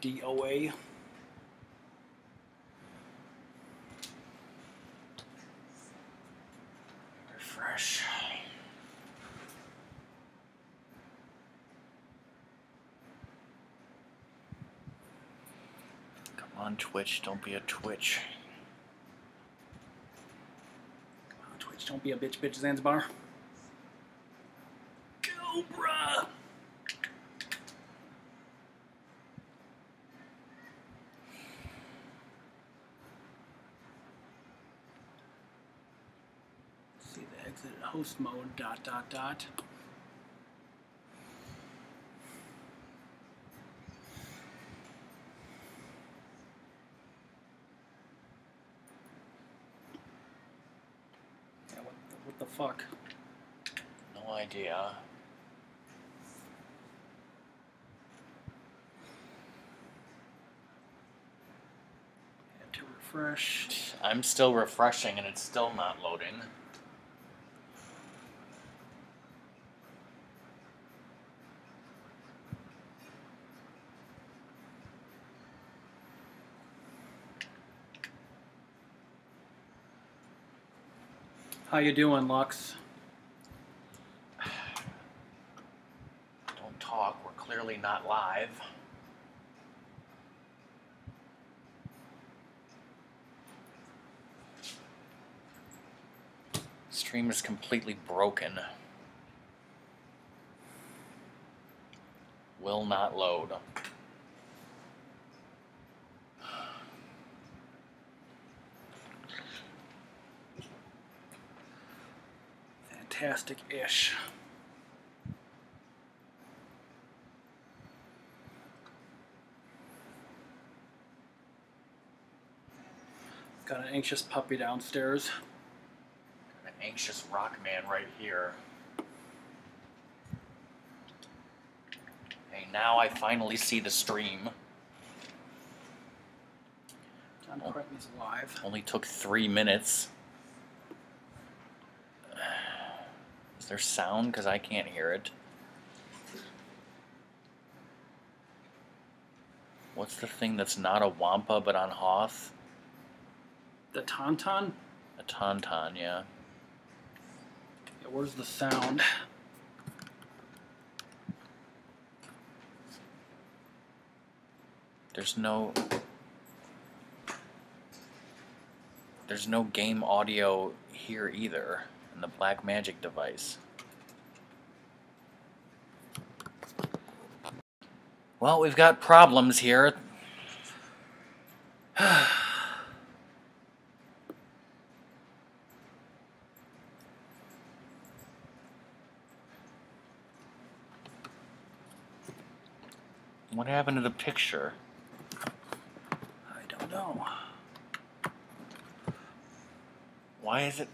DOA. Refresh. Come on, Twitch. Don't be a Twitch. Come on, Twitch, don't be a bitch, bitch, Zanzibar. Go, bruh! See host mode, dot, dot, dot. Yeah, what the, what the fuck? No idea. To refresh. I'm still refreshing and it's still not loading. How you doing, Lux? Don't talk. We're clearly not live. Stream is completely broken. Will not load. Fantastic-ish. Got an anxious puppy downstairs. An anxious rock man right here. Hey, now I finally see the stream. John Oh. Crichton's live. Only took three minutes. Is there sound? Because I can't hear it. What's the thing that's not a Wampa but on Hoth? The Tauntaun? A Tauntaun, yeah. Yeah, where's the sound? There's no. There's no game audio here either in the Black Magic device. Well, we've got problems here. What happened to the picture? I don't know. Why is it?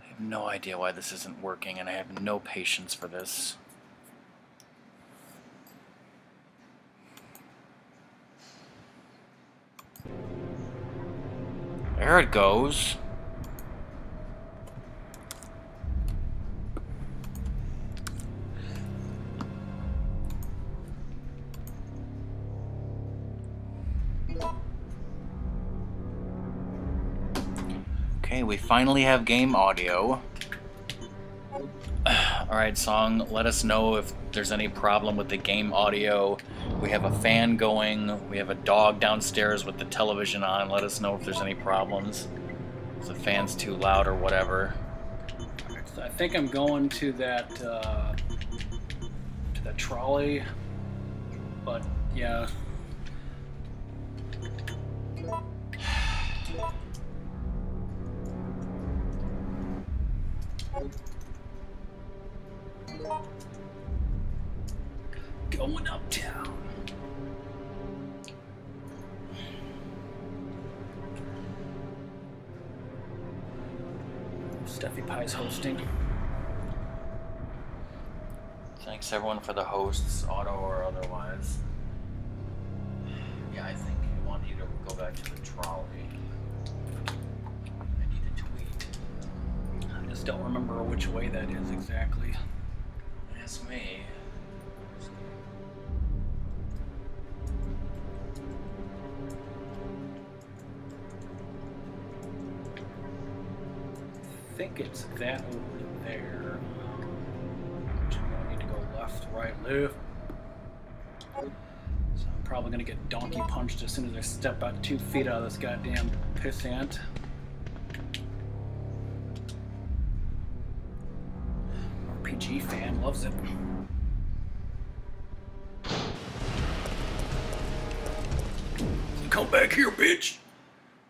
I have no idea why this isn't working, and I have no patience for this. There it goes. Okay, we finally have game audio. Alright, song, let us know if there's any problem with the game audio. We have a fan going, we have a dog downstairs with the television on. Let us know if there's any problems. If the fan's too loud or whatever. I think I'm going to that uh, to that trolley, but yeah. Right, left. So I'm probably gonna get donkey punched as soon as I step about two feet out of this goddamn pissant. RPG fan loves it. Come back here, bitch!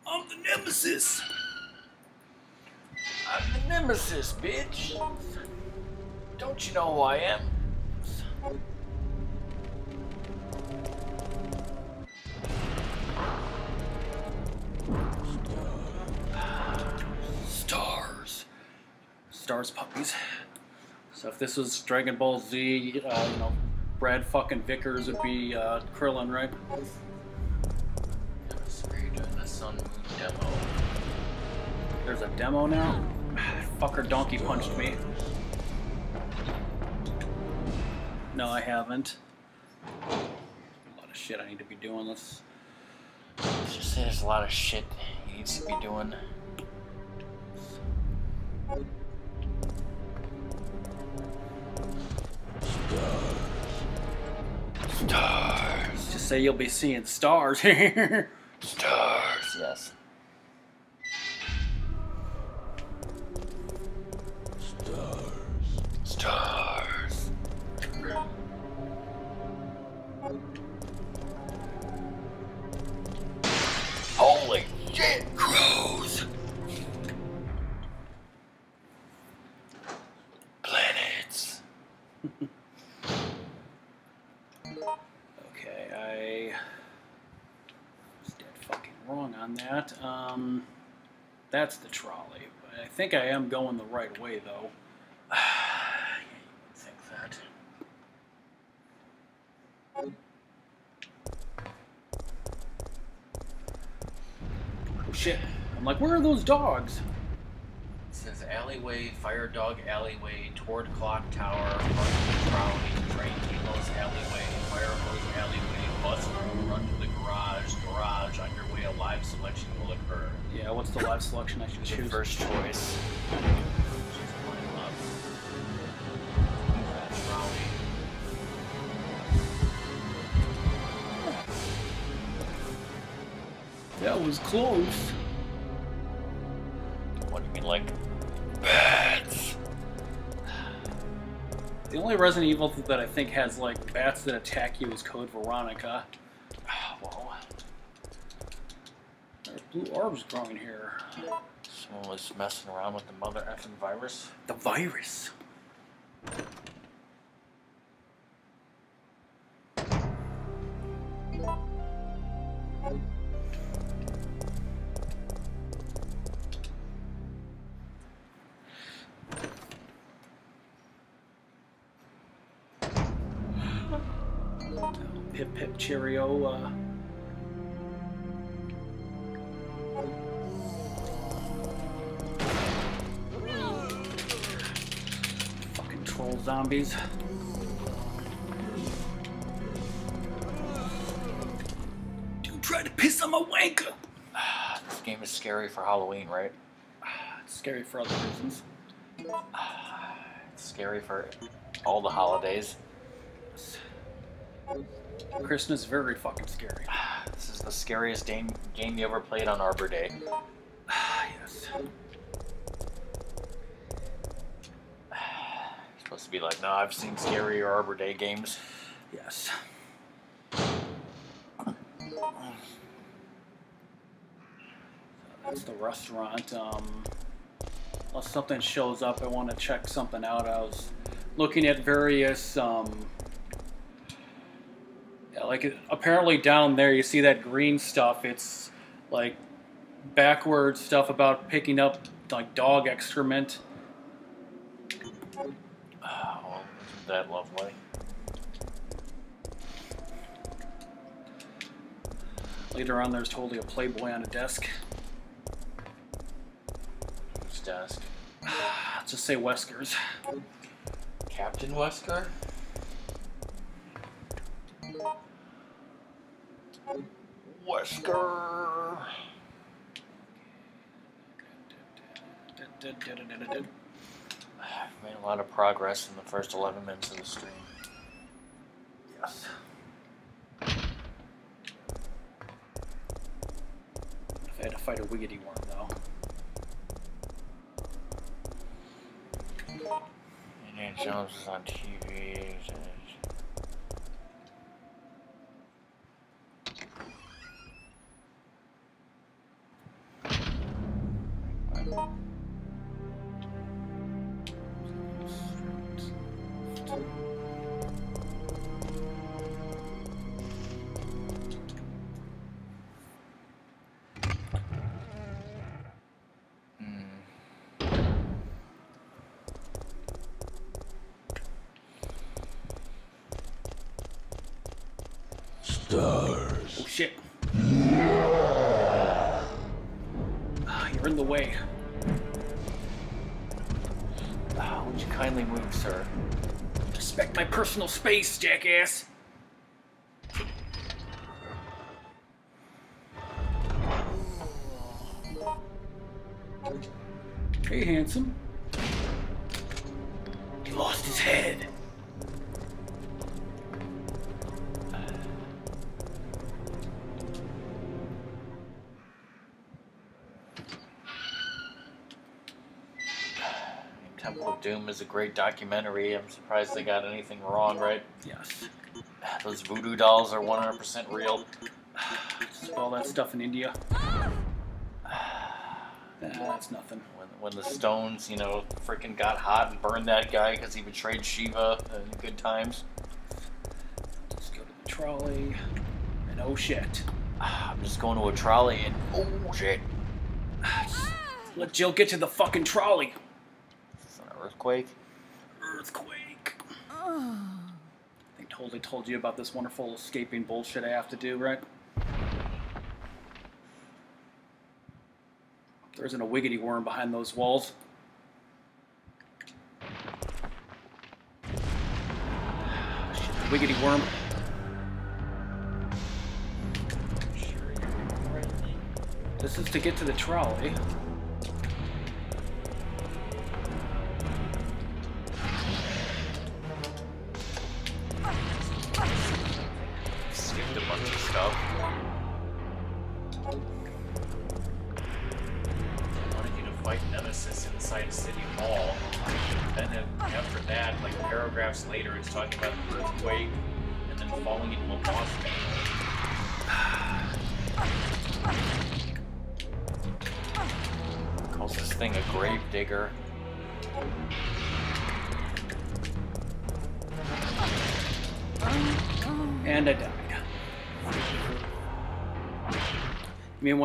I'm the nemesis! I'm the nemesis, bitch. Don't you know who I am? Stars puppies. So if this was Dragon Ball Z, uh, you know, Brad fucking Vickers would be uh, Krillin, right? So doing the Sun Moon demo. There's a demo now? Fucker donkey punched me. No, I haven't. A lot of shit I need to be doing this. Let's just say there's a lot of shit he needs to be doing. Say you'll be seeing stars here. Stars. Yes. Think I am going the right way though. Oh shit! I'm like, where are those dogs? It says alleyway, fire dog alleyway, toward clock tower, front trolley, train depots alleyway, fire hose alleyway, bus room, run to garage, garage, on your way a live selection will occur. Yeah, what's the live selection I should Your choose? first choice. That was close. What do you mean, like bats? The only Resident Evil that I think has like bats that attack you is Code Veronica. Whoa. There's blue orbs growing here. Someone was messing around with the mother effing virus. The virus. Pip pip cheerio. Uh, zombies. Dude, try to piss on my wanker. This game is scary for Halloween, right? It's scary for other reasons. It's scary for all the holidays. Christmas is very fucking scary. This is the scariest game, game you ever played on Arbor Day. yes. Supposed to be like, no, I've seen scarier Arbor Day games. Yes. That's the restaurant. Um, unless something shows up, I want to check something out. I was looking at various. Um, yeah, like apparently down there, you see that green stuff. It's like backward stuff about picking up like dog excrement. Oh, isn't that lovely? Later on, there's totally a Playboy on a desk. Whose desk? Let's Just say Wesker's. Captain Wesker? Wesker. I've made a lot of progress in the first 11 minutes of the stream. Yes. If I had to fight a wiggity worm, though. Indiana Jones is on TV. Ah, would you kindly move, sir? Respect my personal space, jackass. Hey, handsome. He lost his head. Doom is a great documentary. I'm surprised they got anything wrong, right? Yes. Those voodoo dolls are 100% real. Just all that stuff in India. Nah, that's nothing. When, when the Stones, you know, freaking got hot and burned that guy because he betrayed Shiva in good times. Let's go to the trolley. And oh shit. I'm just going to a trolley and oh shit, Let Jill get to the fucking trolley. Earthquake. Earthquake. I think totally told you about this wonderful escaping bullshit I have to do, right? There isn't a wiggity worm behind those walls. Shit, wiggity worm. This is to get to the trolley.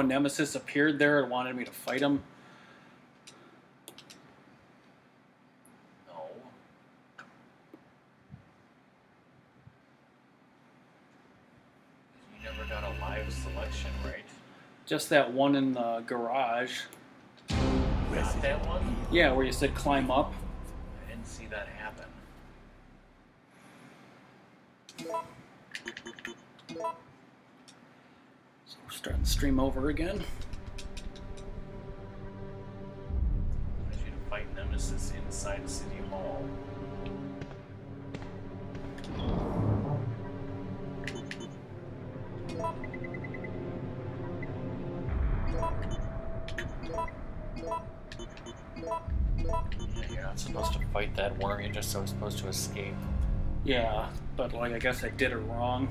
Nemesis appeared there and wanted me to fight him? No. You never got a live selection, right? Just that one in the garage. Got that one? Yeah, where you said climb up. I didn't see that happen. Starting the stream over again. I wanted you to fight Nemesis inside City Hall. Yeah, you're not supposed to fight that worm, you're just so supposed to escape. Yeah, but like I guess I did it wrong.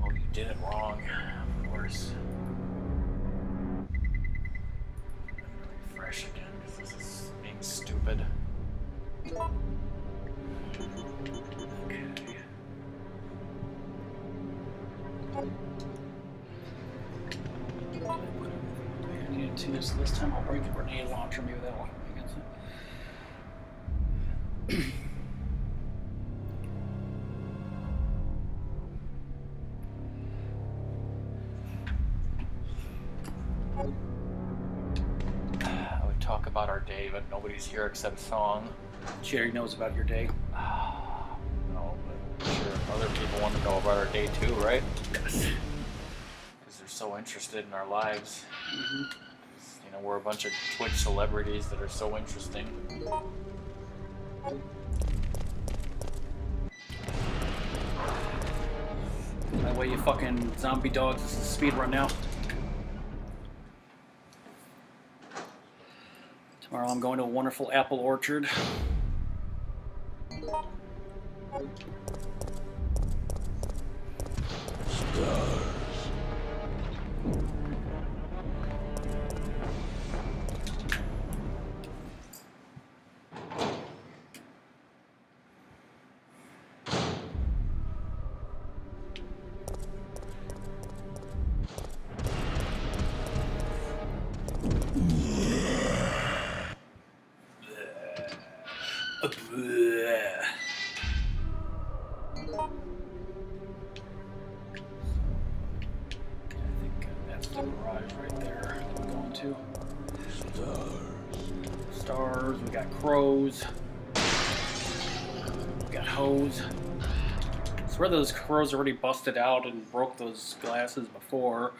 Oh, you did it wrong. Gonna refresh again because this is being stupid. Okay. I needed to, so this time I'll bring the grenade launcher. Maybe that'll help me against it. Nobody's here except Song. Jerry knows about your day. no, but I'm sure other people want to know about our day too, right? Yes. Because they're so interested in our lives. hmm You know, we're a bunch of Twitch celebrities that are so interesting. That way you fucking zombie dogs. This is speed run now. Tomorrow I'm going to a wonderful apple orchard. I those crows already busted out and broke those glasses before,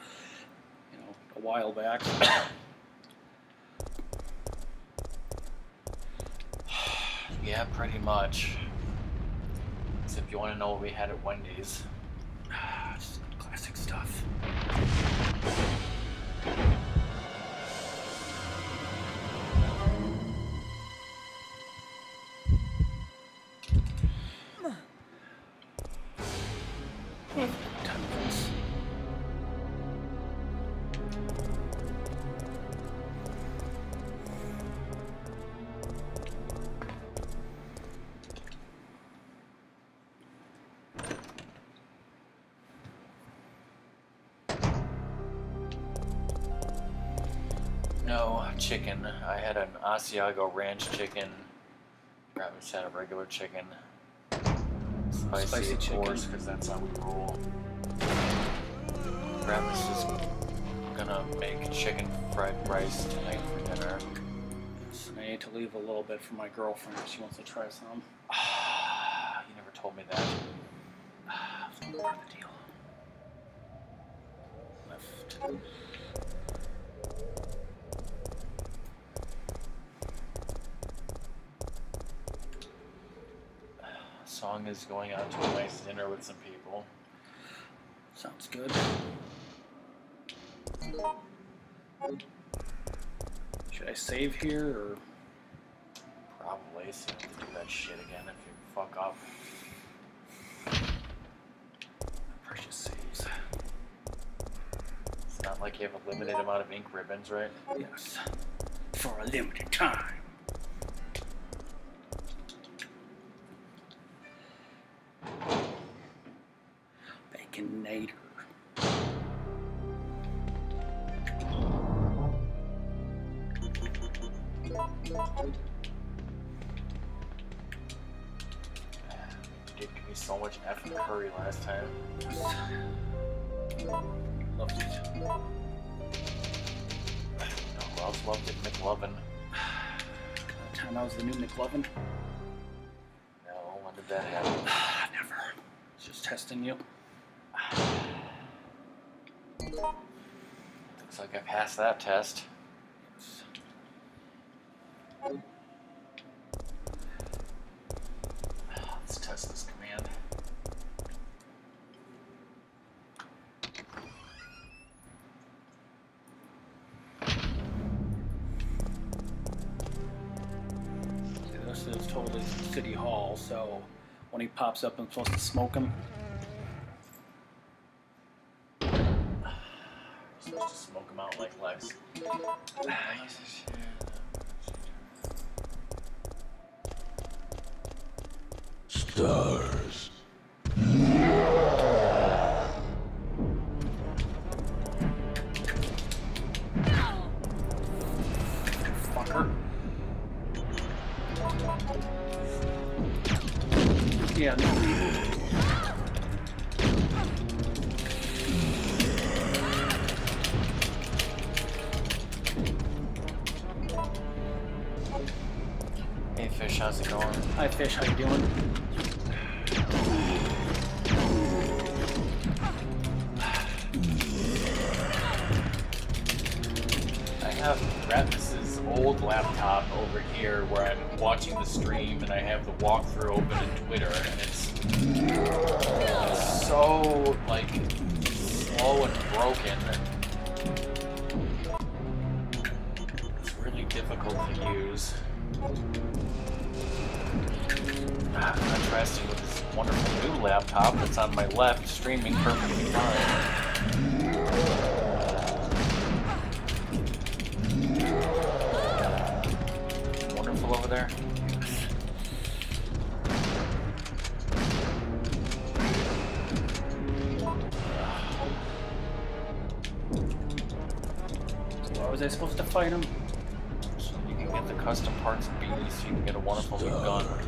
you know, a while back. Yeah, pretty much. If you want to know what we had at Wendy's, Just classic stuff. No chicken. I had an Asiago ranch chicken. Rabbits had a regular chicken. Spicy, Spicy of course, because that's how we roll. Rabbits is gonna make chicken fried rice tonight for dinner. I need to leave a little bit for my girlfriend if she wants to try some. you never told me that. Part of the deal. Left. Is going out to a nice dinner with some people. Sounds good. Should I save here or Probably, so you have to do that shit again if you fuck up. precious saves? It's not like you have a limited amount of ink ribbons, right? Yes. For a limited time. Like I passed that test. Let's test this command. This is totally City Hall, so when he pops up, I'm supposed to smoke him. supposed to smoke him out you get a wonderful new gun.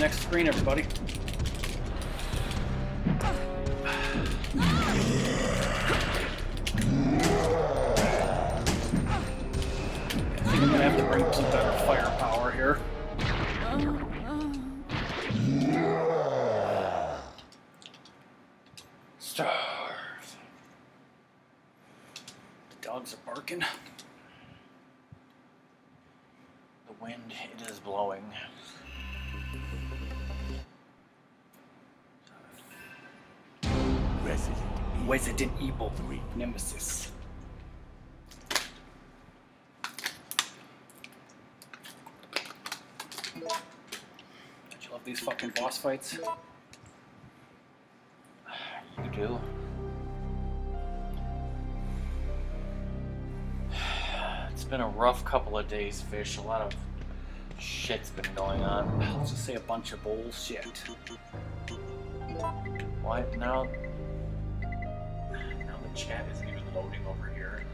Next screen, everybody. Fights? You do. It's been a rough couple of days, Fish. A lot of shit's been going on. Let's just say a bunch of bullshit. Why now? Now the chat isn't even loading over here.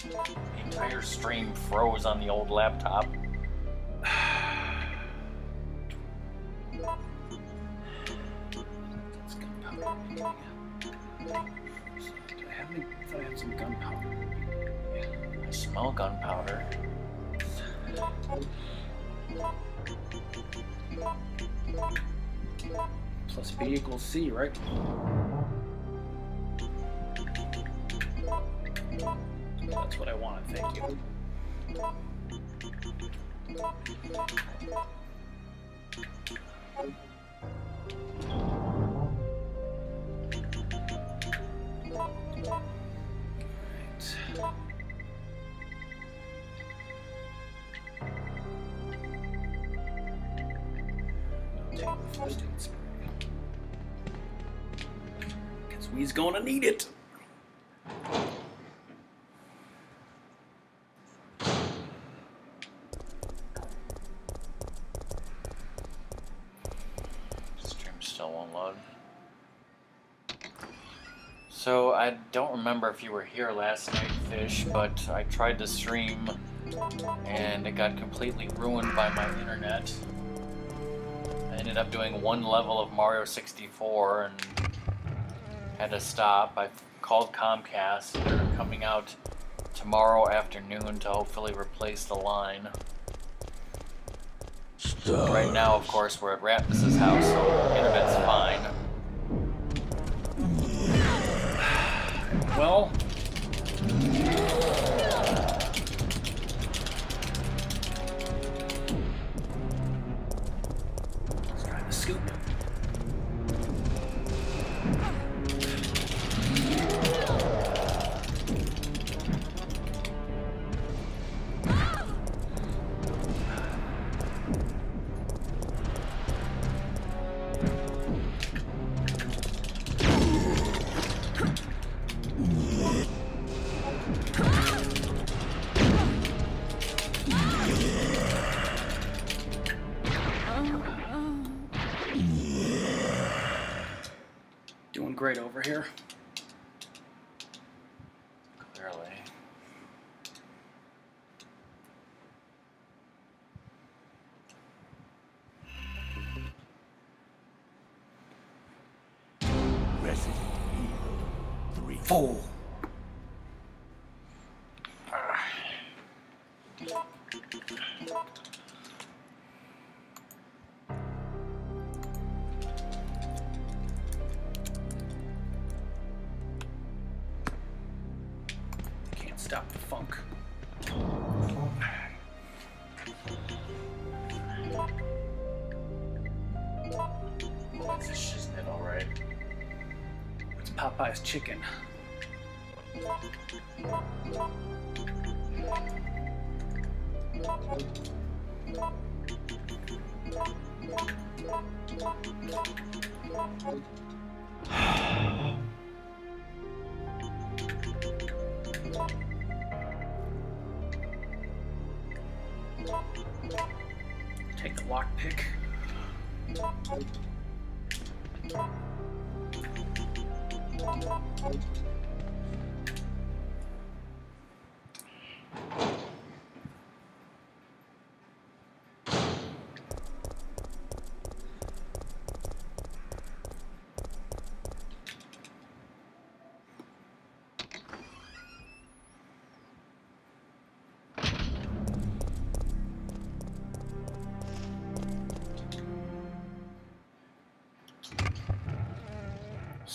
The entire stream froze on the old laptop. C, right? That's what I wanted, thank you. Aid we's gonna need it. Stream still won't load. So I don't remember if you were here last night, Fish, but I tried to stream and it got completely ruined by my internet. I ended up doing one level of Mario 64 and had to stop. I called Comcast. They're coming out tomorrow afternoon to hopefully replace the line. Right now, of course, we're at Ratmus's house, so internet's fine.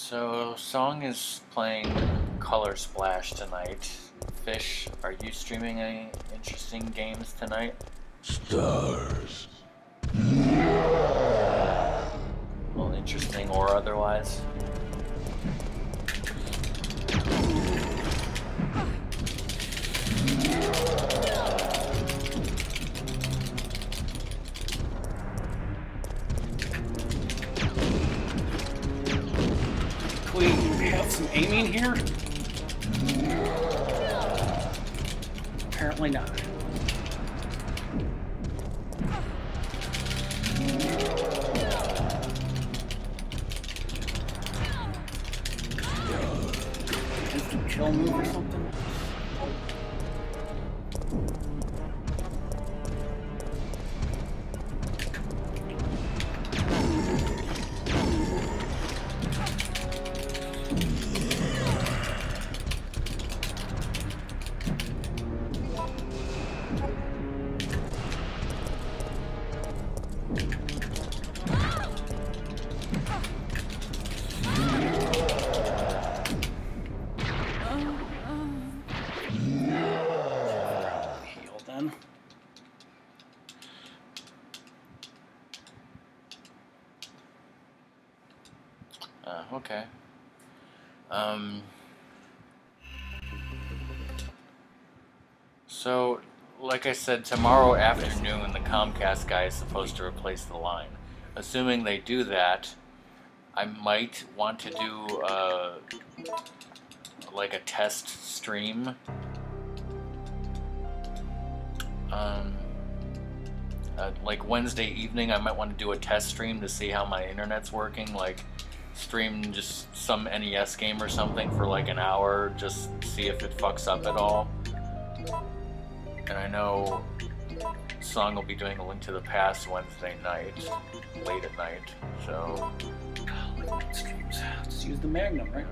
So, Song is playing Color Splash tonight. Fish, are you streaming any interesting games tonight? Stars. Well, interesting or otherwise? I said, tomorrow afternoon the Comcast guy is supposed to replace the line. Assuming they do that, I might want to do uh, like a test stream. Um, uh, like Wednesday evening, I might want to do a test stream to see how my internet's working. Like, stream just some NES game or something for like an hour, just see if it fucks up at all. And I know Song will be doing a Link to the Past Wednesday night, late at night. So, streams. Let's use the Magnum, right?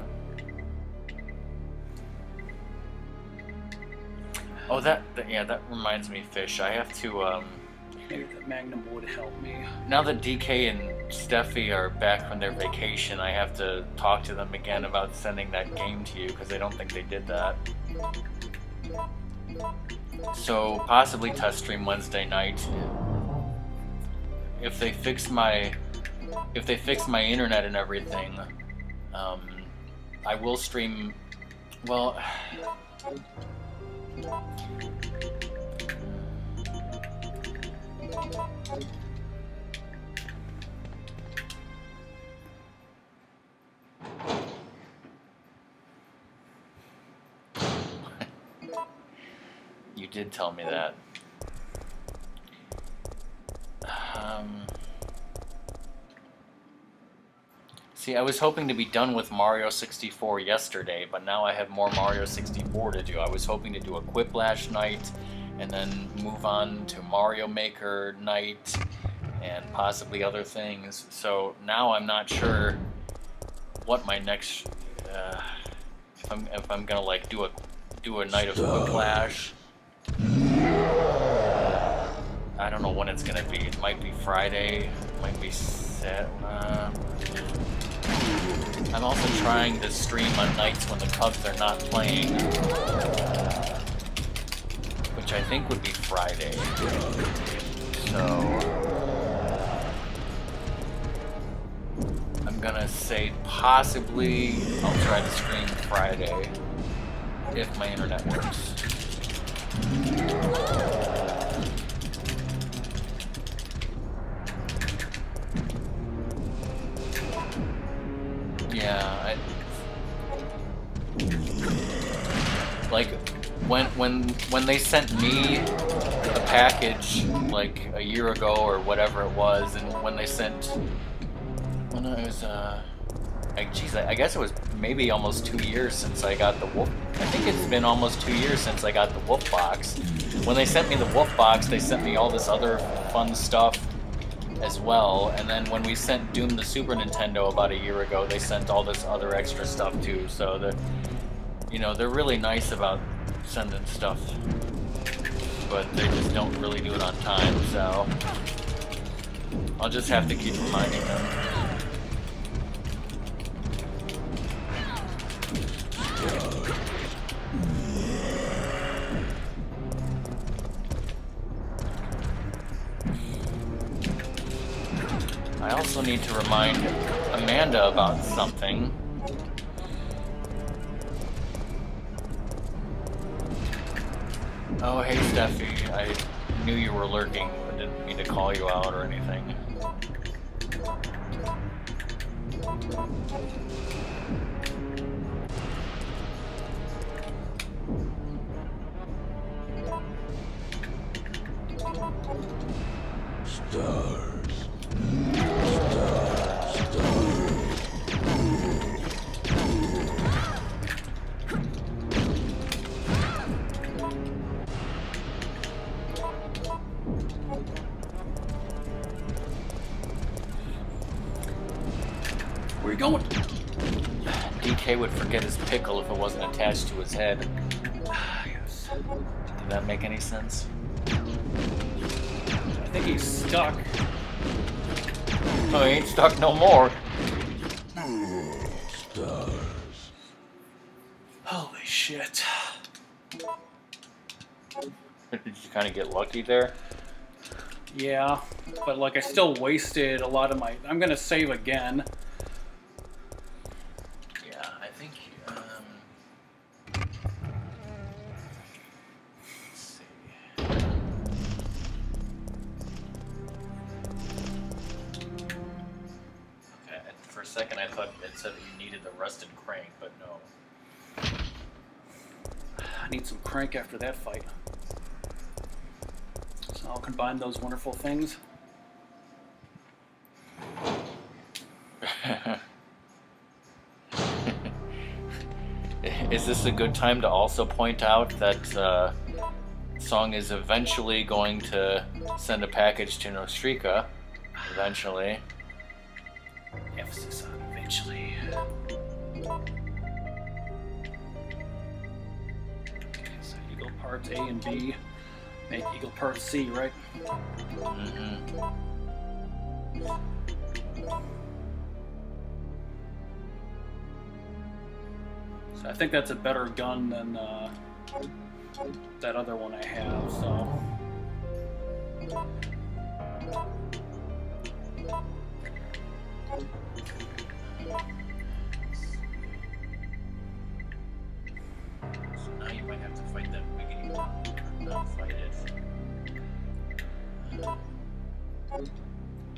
oh, that, that yeah, that reminds me, Fish. I have to um. Maybe the Magnum would help me. Now that DK and Steffi are back from their vacation, I have to talk to them again about sending that game to you because I don't think they did that. So possibly test stream Wednesday night. If they fix my, if they fix my internet and everything, um, I will stream. Well. Did tell me that. Um, See, I was hoping to be done with Mario 64 yesterday, but now I have more Mario 64 to do. I was hoping to do a Quiplash night, and then move on to Mario Maker night, and possibly other things. So now I'm not sure what my next, uh, if I'm if I'm gonna like do a do a night of Quiplash. I don't know when it's gonna be. It might be Friday. Might be set. Uh, I'm also trying to stream on nights when the Cubs are not playing, which I think would be Friday. So I'm gonna say possibly I'll try to stream Friday if my internet works. Yeah, I, like when when when they sent me the package like a year ago or whatever it was, and when they sent when I was uh, like geez, I, I guess it was maybe almost two years since I got the wolf. I think it's been almost two years since I got the wolf box. When they sent me the wolf box, they sent me all this other fun stuff as well. And then when we sent Doom the Super Nintendo about a year ago, they sent all this other extra stuff too. So that you know they're really nice about sending stuff, but they just don't really do it on time. So I'll just have to keep reminding them. I also need to remind Amanda about something. Oh, hey Steffi, I knew you were lurking, but didn't mean to call you out or anything. Stars. Where you going? DK would forget his pickle if it wasn't attached to his head. Did that make any sense? I think he's stuck. No, he ain't stuck no more. Stars. Holy shit. Did you kind of get lucky there? Yeah, but like I still wasted a lot of my. I'm gonna save again. Second I thought it said that you needed the rusted crank, but no. I need some crank after that fight. So I'll combine those wonderful things. Is this a good time to also point out that uh, Song is eventually going to send a package to Nostrika? Eventually. Emphasis on eventually. Okay, so Eagle parts A and B make Eagle part C, right? Mm -hmm. So I think that's a better gun than uh, that other one I have. So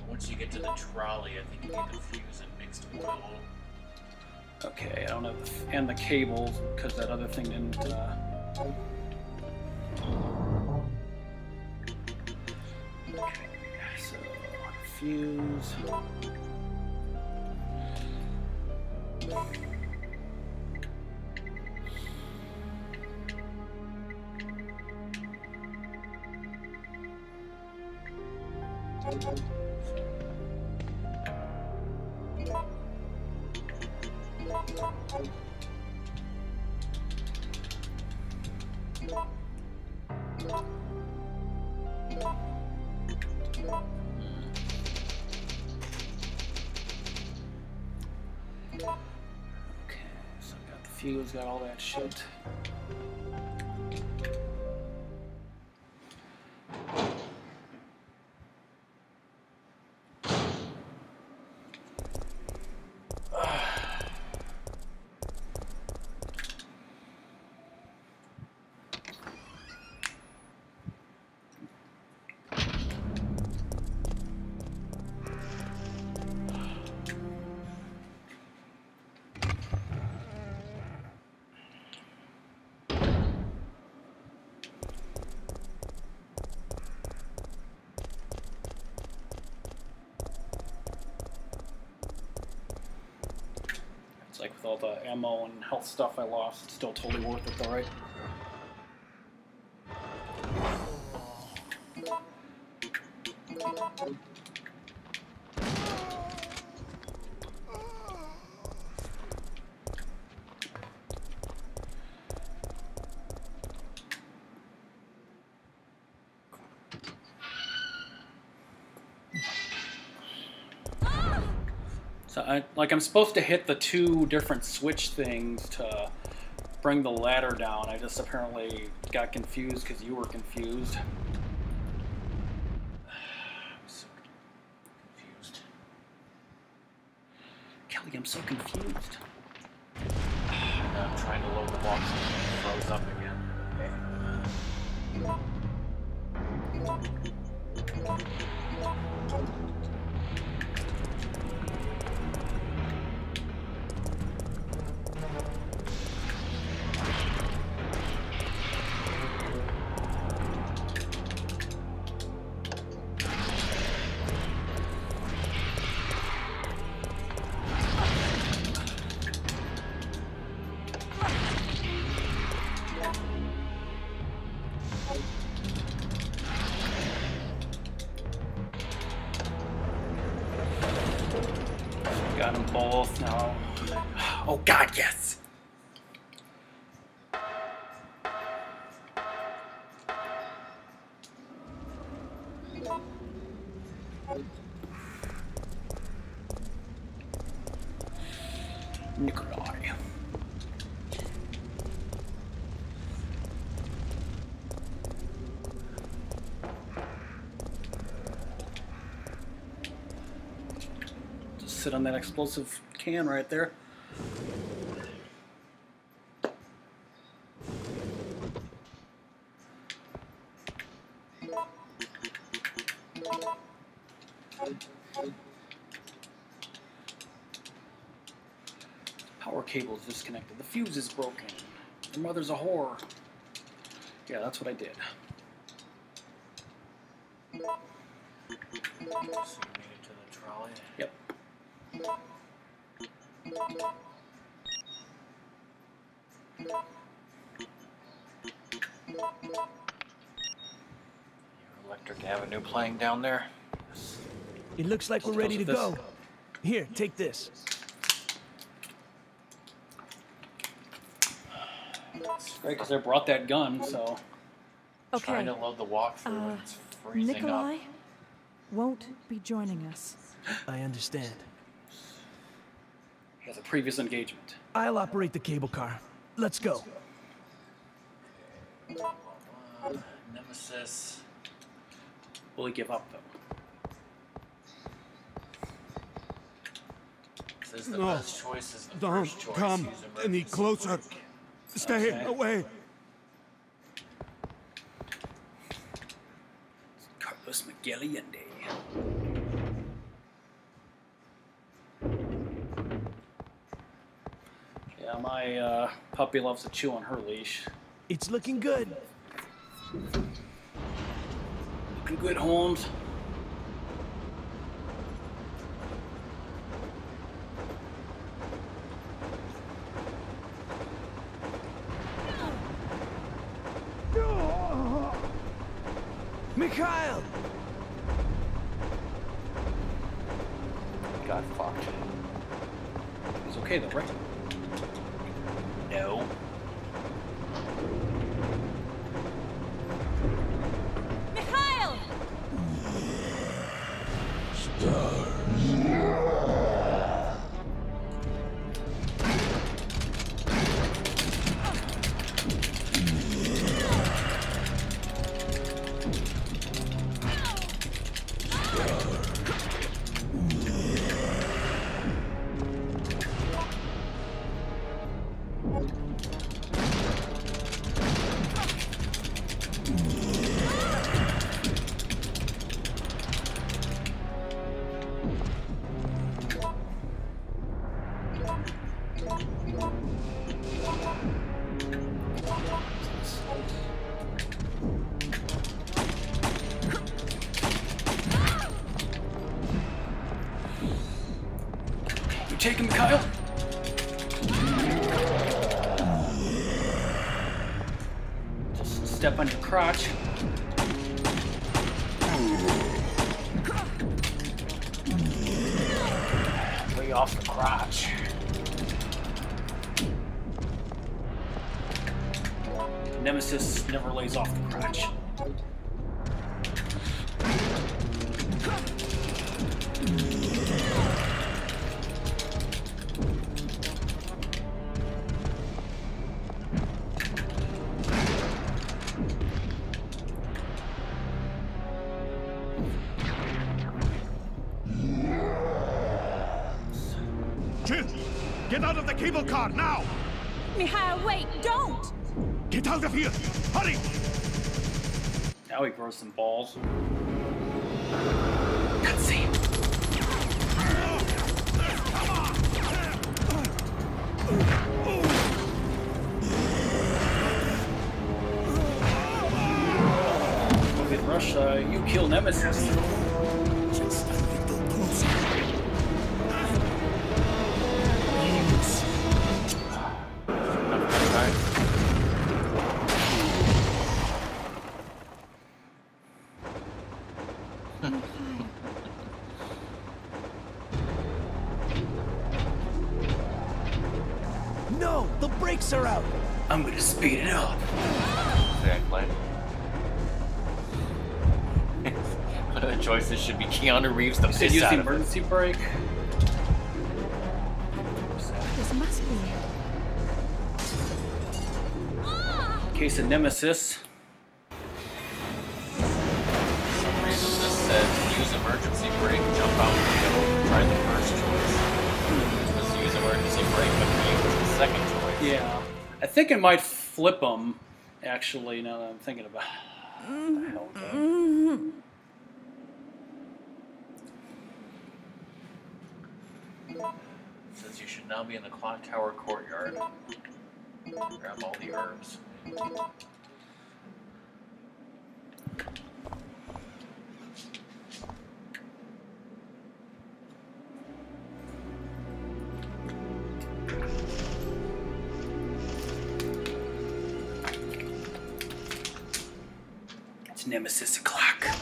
Once you get to the trolley, I think you need to fuse and mixed oil. okay, I don't have the, and the cables because that other thing didn't. Uh, okay, so fuse. Okay, got all that shit. With all the ammo and health stuff I lost, it's still totally worth it though, right? I like I'm supposed to hit the two different switch things to bring the ladder down. I just apparently got confused because you were confused. Sit on that explosive can right there. Power cable is disconnected. The fuse is broken. Your mother's a whore. Yeah, that's what I did. Down there. It looks like we're ready to This- go. Here, take this. Right, because I brought that gun, so. Okay. Trying Okay. to load the walkthrough Uh, and it's freezing Nikolai up. won't be joining us. I understand. He has a previous engagement. I'll operate the cable car. Let's go. Uh, Nemesis. Will he give up, though? The No. best choice is the Don't first choice. come any emergency closer. brake. Stay Okay. away. Carlos McGilliande. Yeah, my uh, puppy loves to chew on her leash. It's looking good. Looking good, Holmes. Take him, Kyle. Just step on your crotch. Kill Nemesis. Keanu Reeves the You said piss use out the of it. emergency brake. This must be it. Case of Nemesis. some reason this use emergency brake, jump out window, try the first choice. This use emergency brake, but for you the second choice. Yeah. I think it might flip them, actually, now that I'm thinking about What the hell, dude? Says you should now be in the tower courtyard. Grab all the herbs. It's Nemesis o'clock.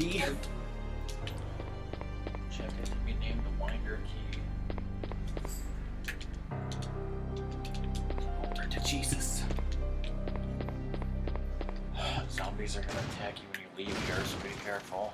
Key. Check it to be named the winder key. Altar to Jesus. Zombies are gonna attack you when you leave here, so be careful.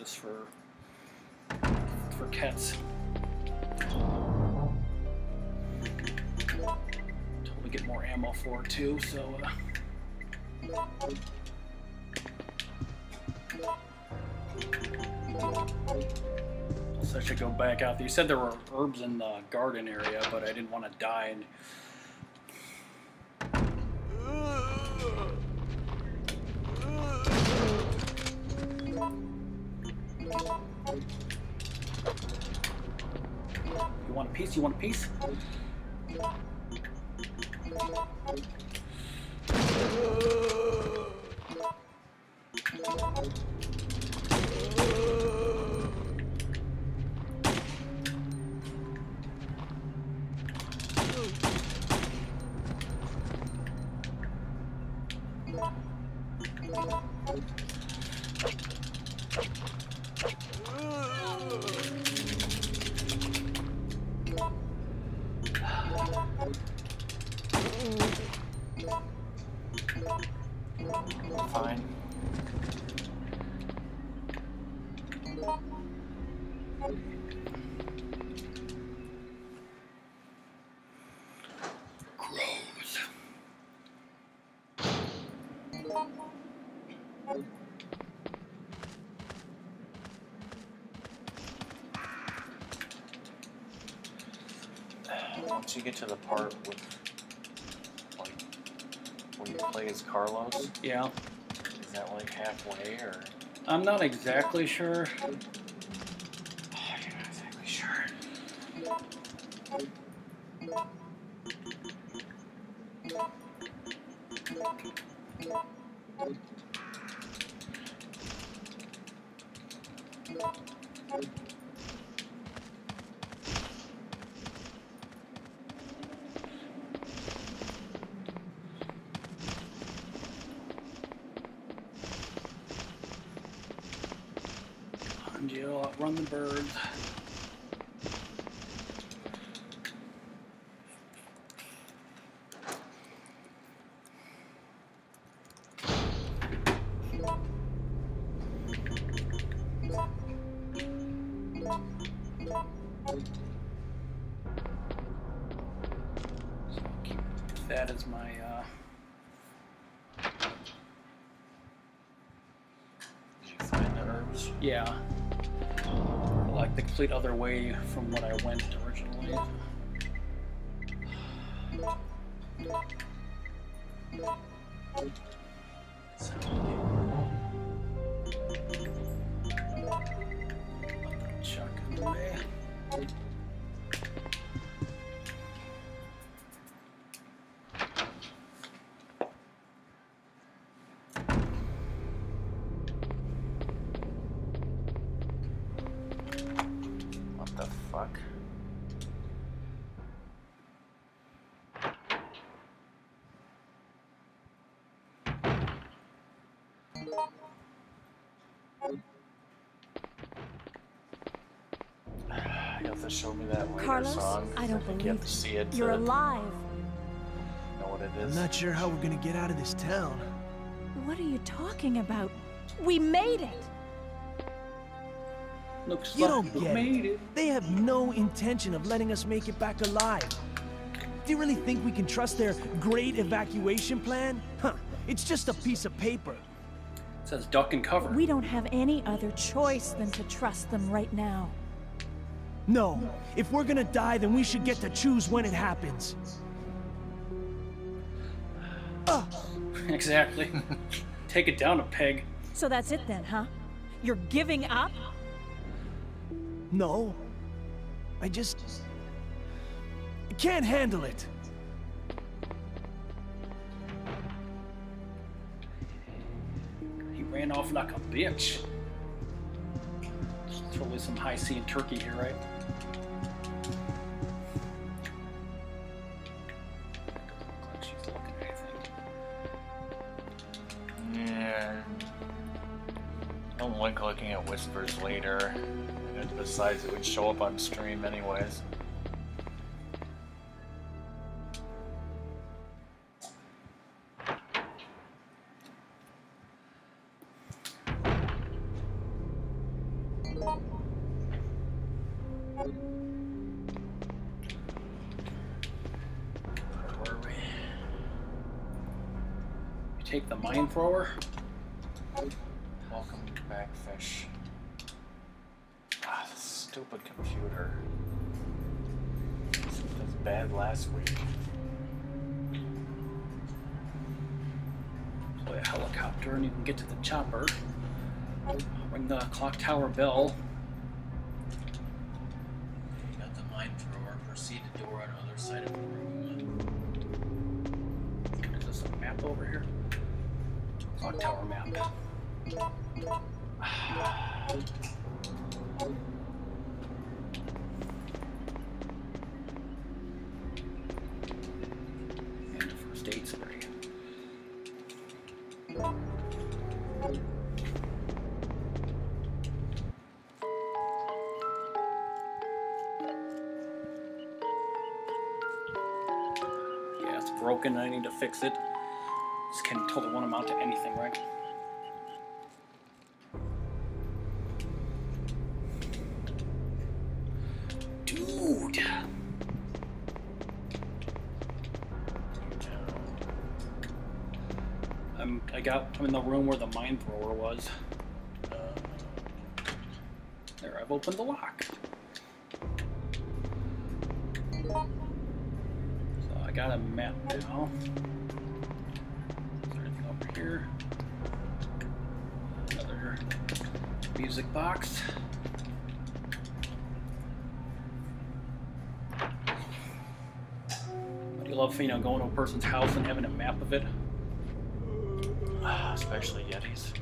Just for for cats. Until we get more ammo for it too. So. Uh, So I should go back out there. You said there were herbs in the garden area, but I didn't want to die. And want you get to the part with, like, when you play as Carlos, Yeah. is that like halfway or? I'm not exactly sure. Complete other way from what I went to show me that later Carlos, song. I don't think believe you have to see it You're to alive. know what it I'm not sure how we're gonna get out of this town. What are you talking about? We made it! Looks You like don't get made it. They have no intention of letting us make it back alive. Do you really think we can trust their great evacuation plan? Huh, it's just a piece of paper. It says duck and cover. We don't have any other choice than to trust them right now. No, if we're gonna die, then we should get to choose when it happens. Ah, exactly. Take it down a peg. So that's it then, huh? You're giving up? no. I just... I can't handle it. He ran off like a bitch. There's totally some high C in Turkey here, right? Whispers later. And besides, it would show up on stream anyways. In the room where the mine thrower was. Uh, there, I've opened the lock. So I got a map now. Is there anything over here? Another music box. Do you love, you know, going to a person's house and having a map of it? Especially Yetis.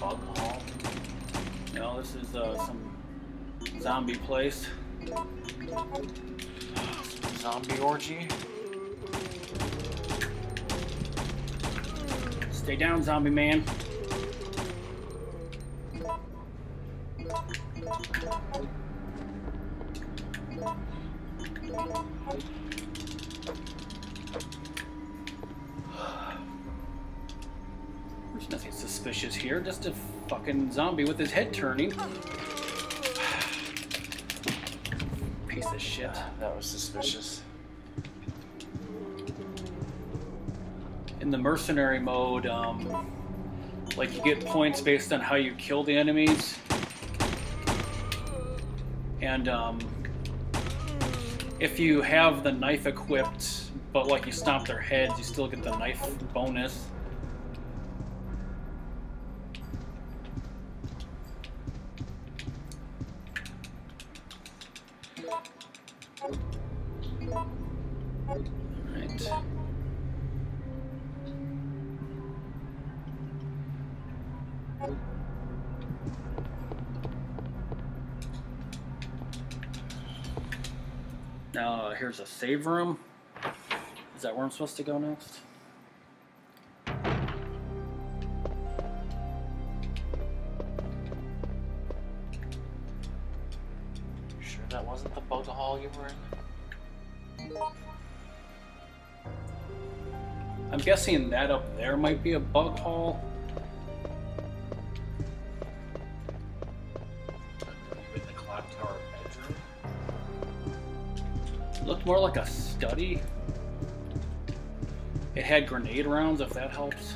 Bug. No, this is uh, some zombie place. Zombie orgy. Stay down, zombie man. Zombie with his head turning. Piece of shit. That was suspicious. in the mercenary mode, um, like you get points based on how you kill the enemies, and um, if you have the knife equipped, but like you stomp their heads, you still get the knife bonus. Save room. Is that where I'm supposed to go next? Sure that wasn't the bug hall you were in? I'm guessing that up there might be a bug hall. Like a study. It had grenade rounds, if that helps.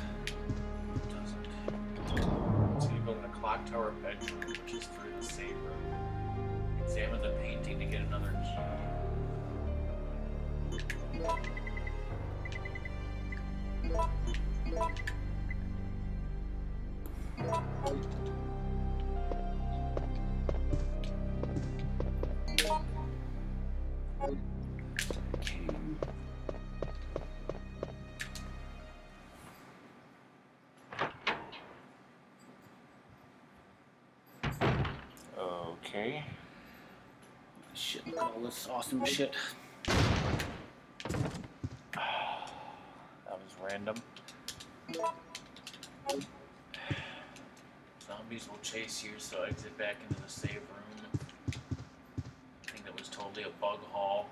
Awesome shit. That was random. Zombies will chase you, so exit back into the save room. I think that was totally a bug hall.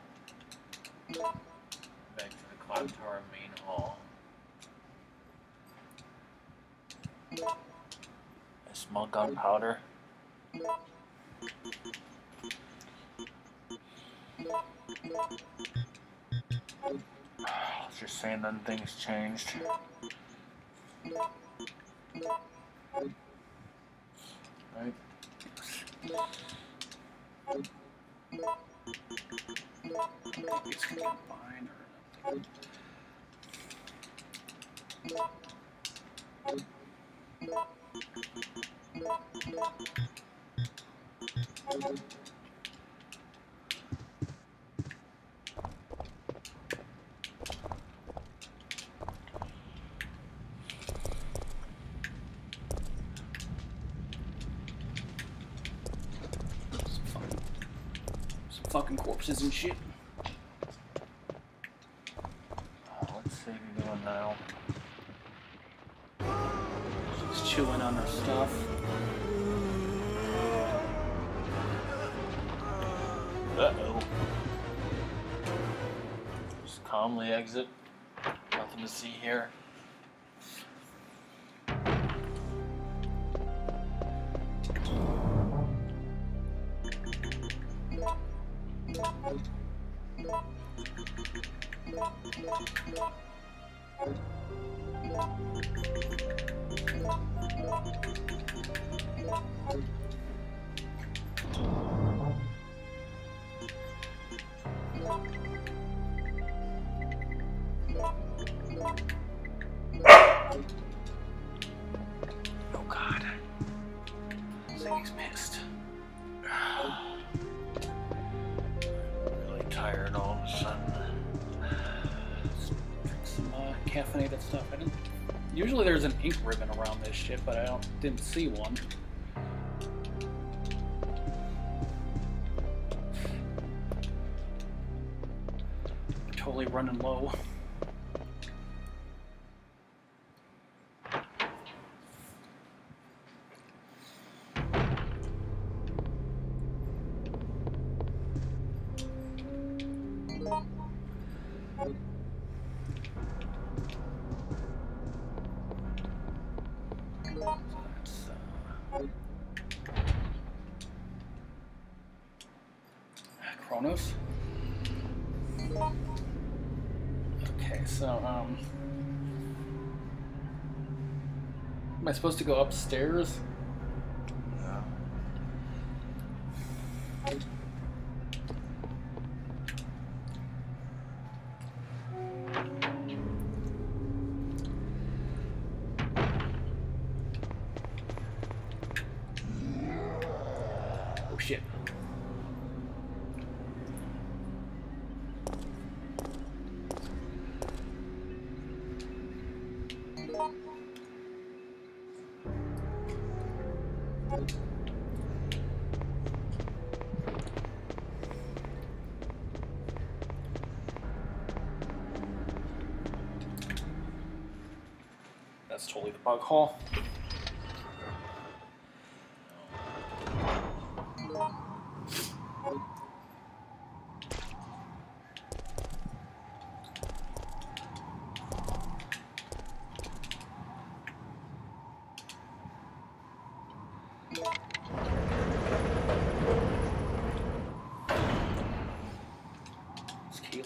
Back to the clock tower main hall. I smell gunpowder. Then things changed. Right? Maybe it's gonna be fine or nothing. Some fucking, some fucking corpses and shit. What's Sadie doing now? Just chewing on her stuff. Uh oh. Just calmly exit. Nothing to see here. Shit, but I don't didn't see one. Totally running low. Supposed to go upstairs?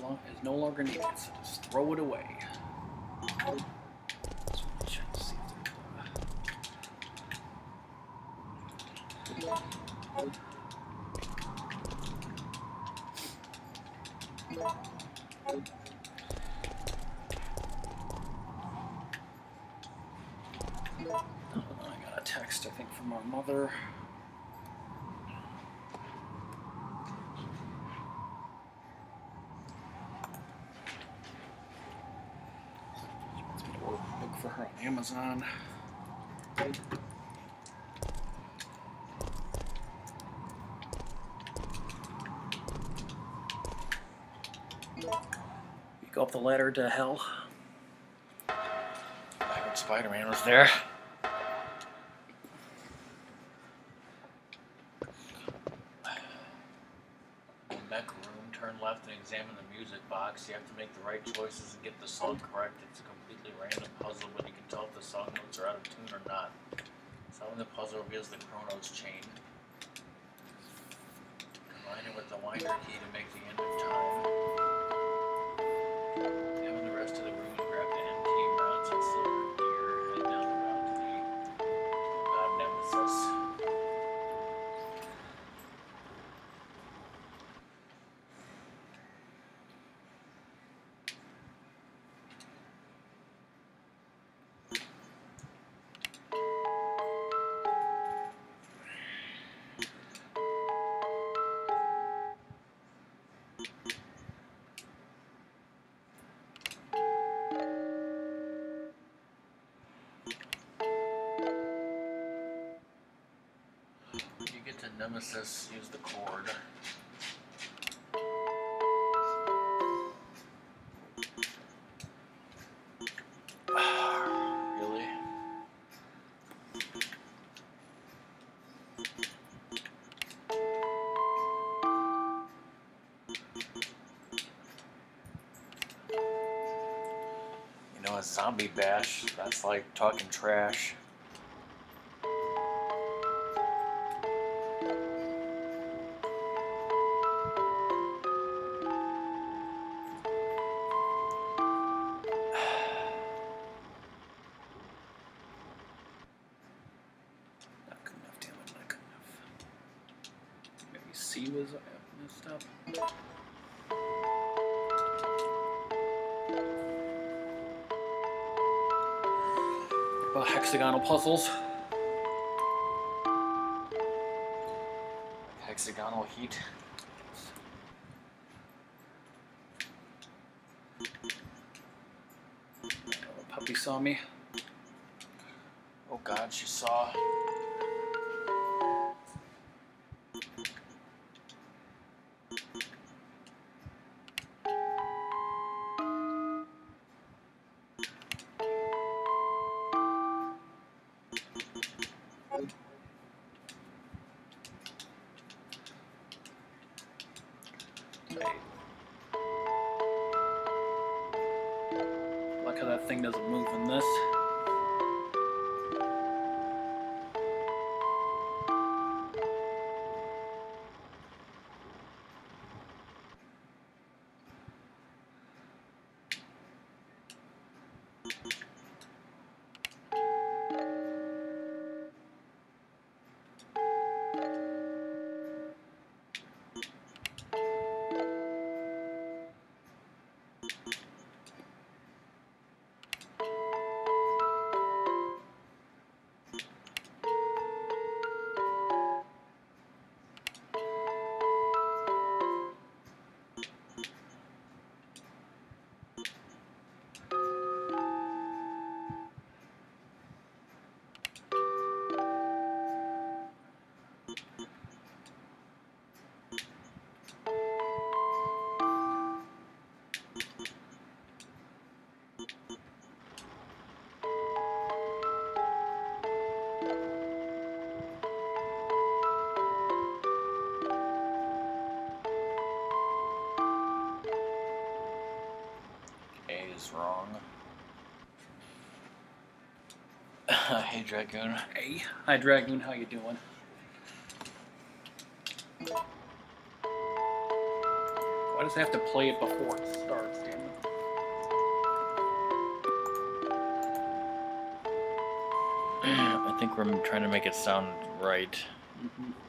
Lo- is no longer needed, so just throw it away. Check to see if there's, uh, I got a text, I think, from our mother. She wants me to order a book for her on Amazon. You go up the ladder to hell. I heard Spider-Man was there. Turn left and examine the music box. You have to make the right choices and get the song correct. It's a completely random puzzle, but the song notes are out of tune or not. Solving the puzzle reveals the Chronos chain. Combine it with the winder key to make the Nemesis, use the cord. really? You know, a zombie bash, that's like talking trash. Messed up. About hexagonal puzzles. Hexagonal heat. Uh, puppy saw me. Oh god, she saw. is wrong. hey, Dragoon. Hey. Hi, Dragoon. How you doing? Why does it have to play it before it starts, damn it? I think we're trying to make it sound right. Mm -hmm.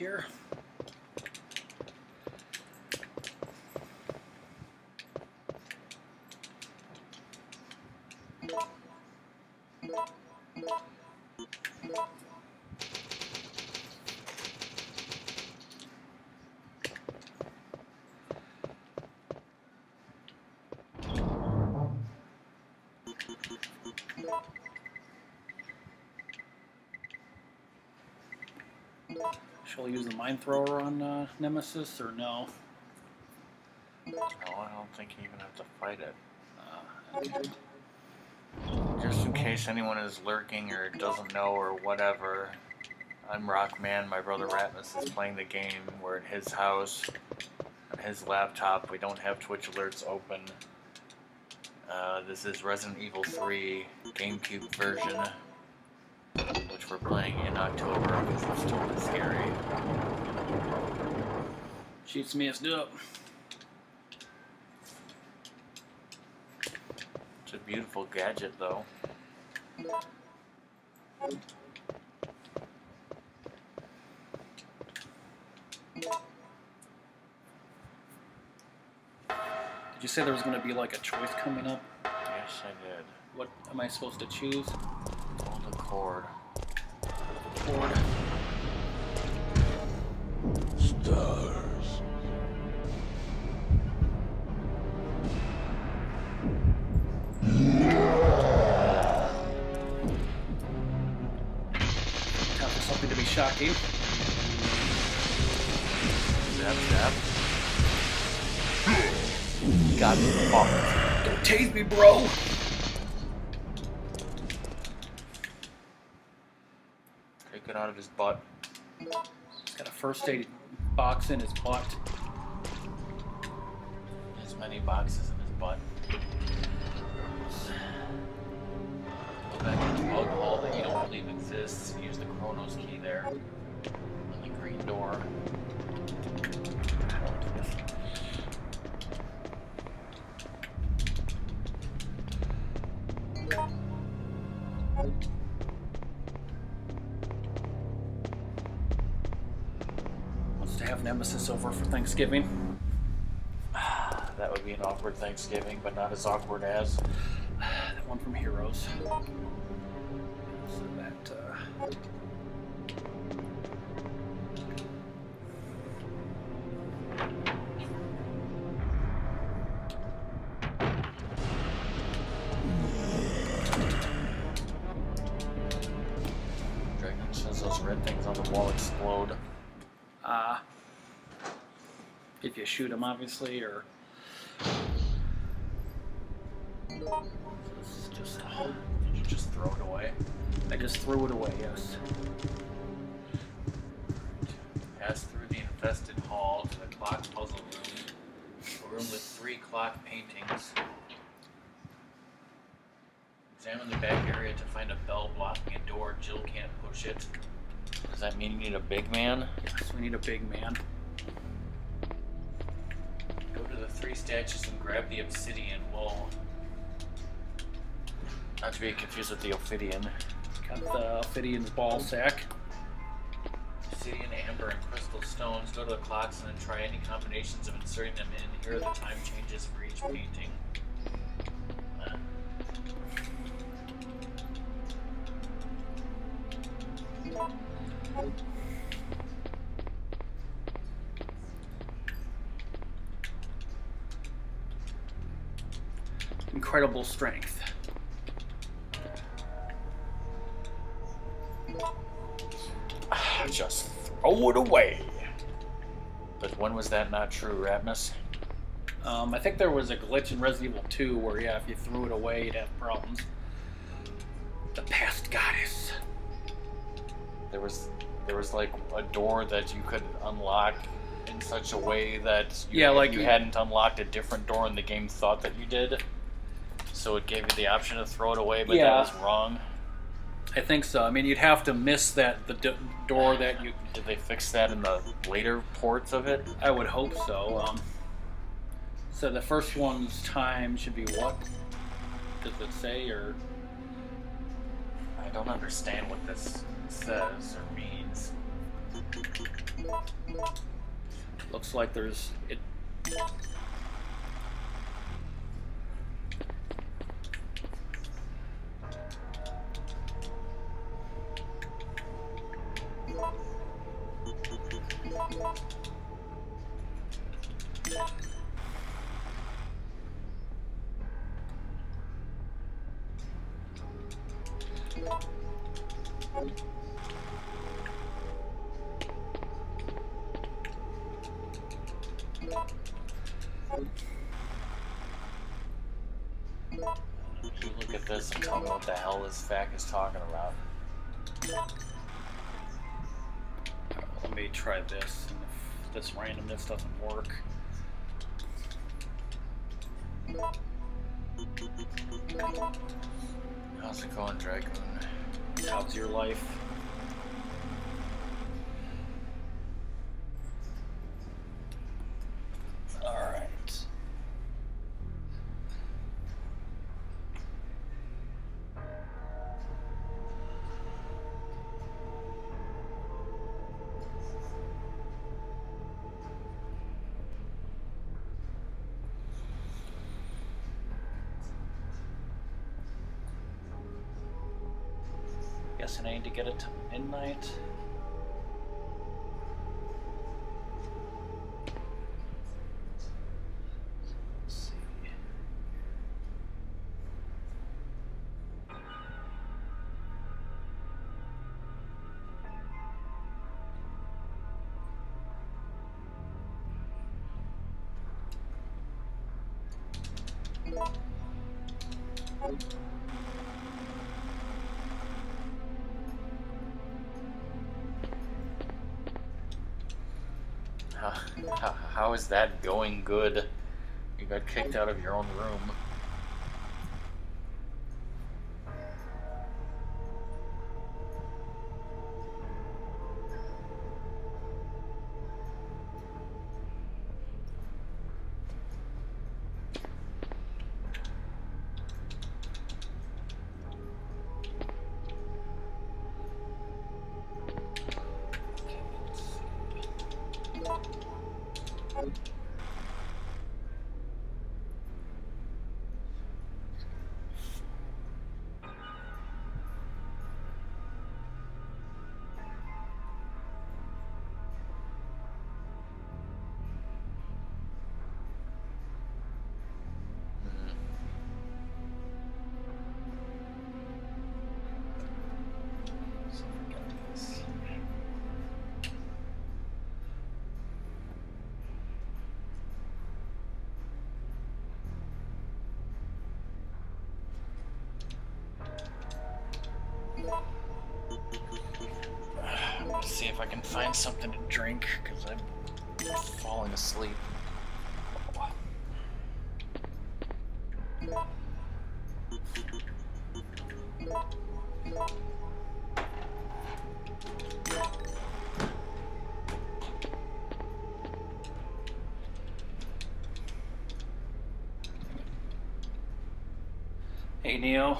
Here. We use the mine thrower on uh, Nemesis or no? No, I don't think you even have to fight it. Uh. Just in case anyone is lurking or doesn't know or whatever, I'm Rockman. My brother Ratmus is playing the game. We're at his house, on his laptop. We don't have Twitch alerts open. Uh, this is Resident Evil 3 GameCube version, playing in October because it's totally scary. Sheets messed up. It's a beautiful gadget, though. Did you say there was going to be like a choice coming up? Yes, I did. What am I supposed to choose? Hold the cord. Stars. Time for something to be shocking. Zap, zap. God. Don't tase me, bro! Take it out of his butt. He's got a first aid box in his butt. As many boxes in his butt. Go back to the bug hole that you don't believe exists. Use the Chronos key there. On the green door. Nemesis over for Thanksgiving. That would be an awkward Thanksgiving, but not as awkward as. That one from Hero. If you shoot him, obviously, or. This is just. Did you just throw it away? I just threw it away, yes. Pass through the infested hall to the clock puzzle room. A room with three clock paintings. Examine the back area to find a bell blocking a door. Jill can't push it. Does that mean you need a big man? Yes, we need a big man. To be confused with the ophidian. Got the Ophidian's ball sack. Obsidian, amber, and crystal stones. Go to the clocks and then try any combinations of inserting them in. Here are the time changes for each painting. Incredible strength. Throw it away. But when was that not true, Ratmus? Um, I think there was a glitch in Resident Evil 2 where, yeah, if you threw it away, you'd have problems. The past goddess. There was there was like a door that you could unlock in such a way that you, Yeah, like you you- hadn't unlocked a different door and the game thought that you did. So it gave you the option to throw it away, but Yeah. that was wrong. I think so. I mean, you'd have to miss that the d- door that you. Did they fix that in the later ports of it? I would hope so. Um, so the first one's time should be what? Does it say or? I don't understand what this says or means. Looks like there's it. Yeah. I need to get it to midnight. How, is that going good? You got kicked out of your own room. If I can find something to drink because I'm falling asleep. Hey Neo.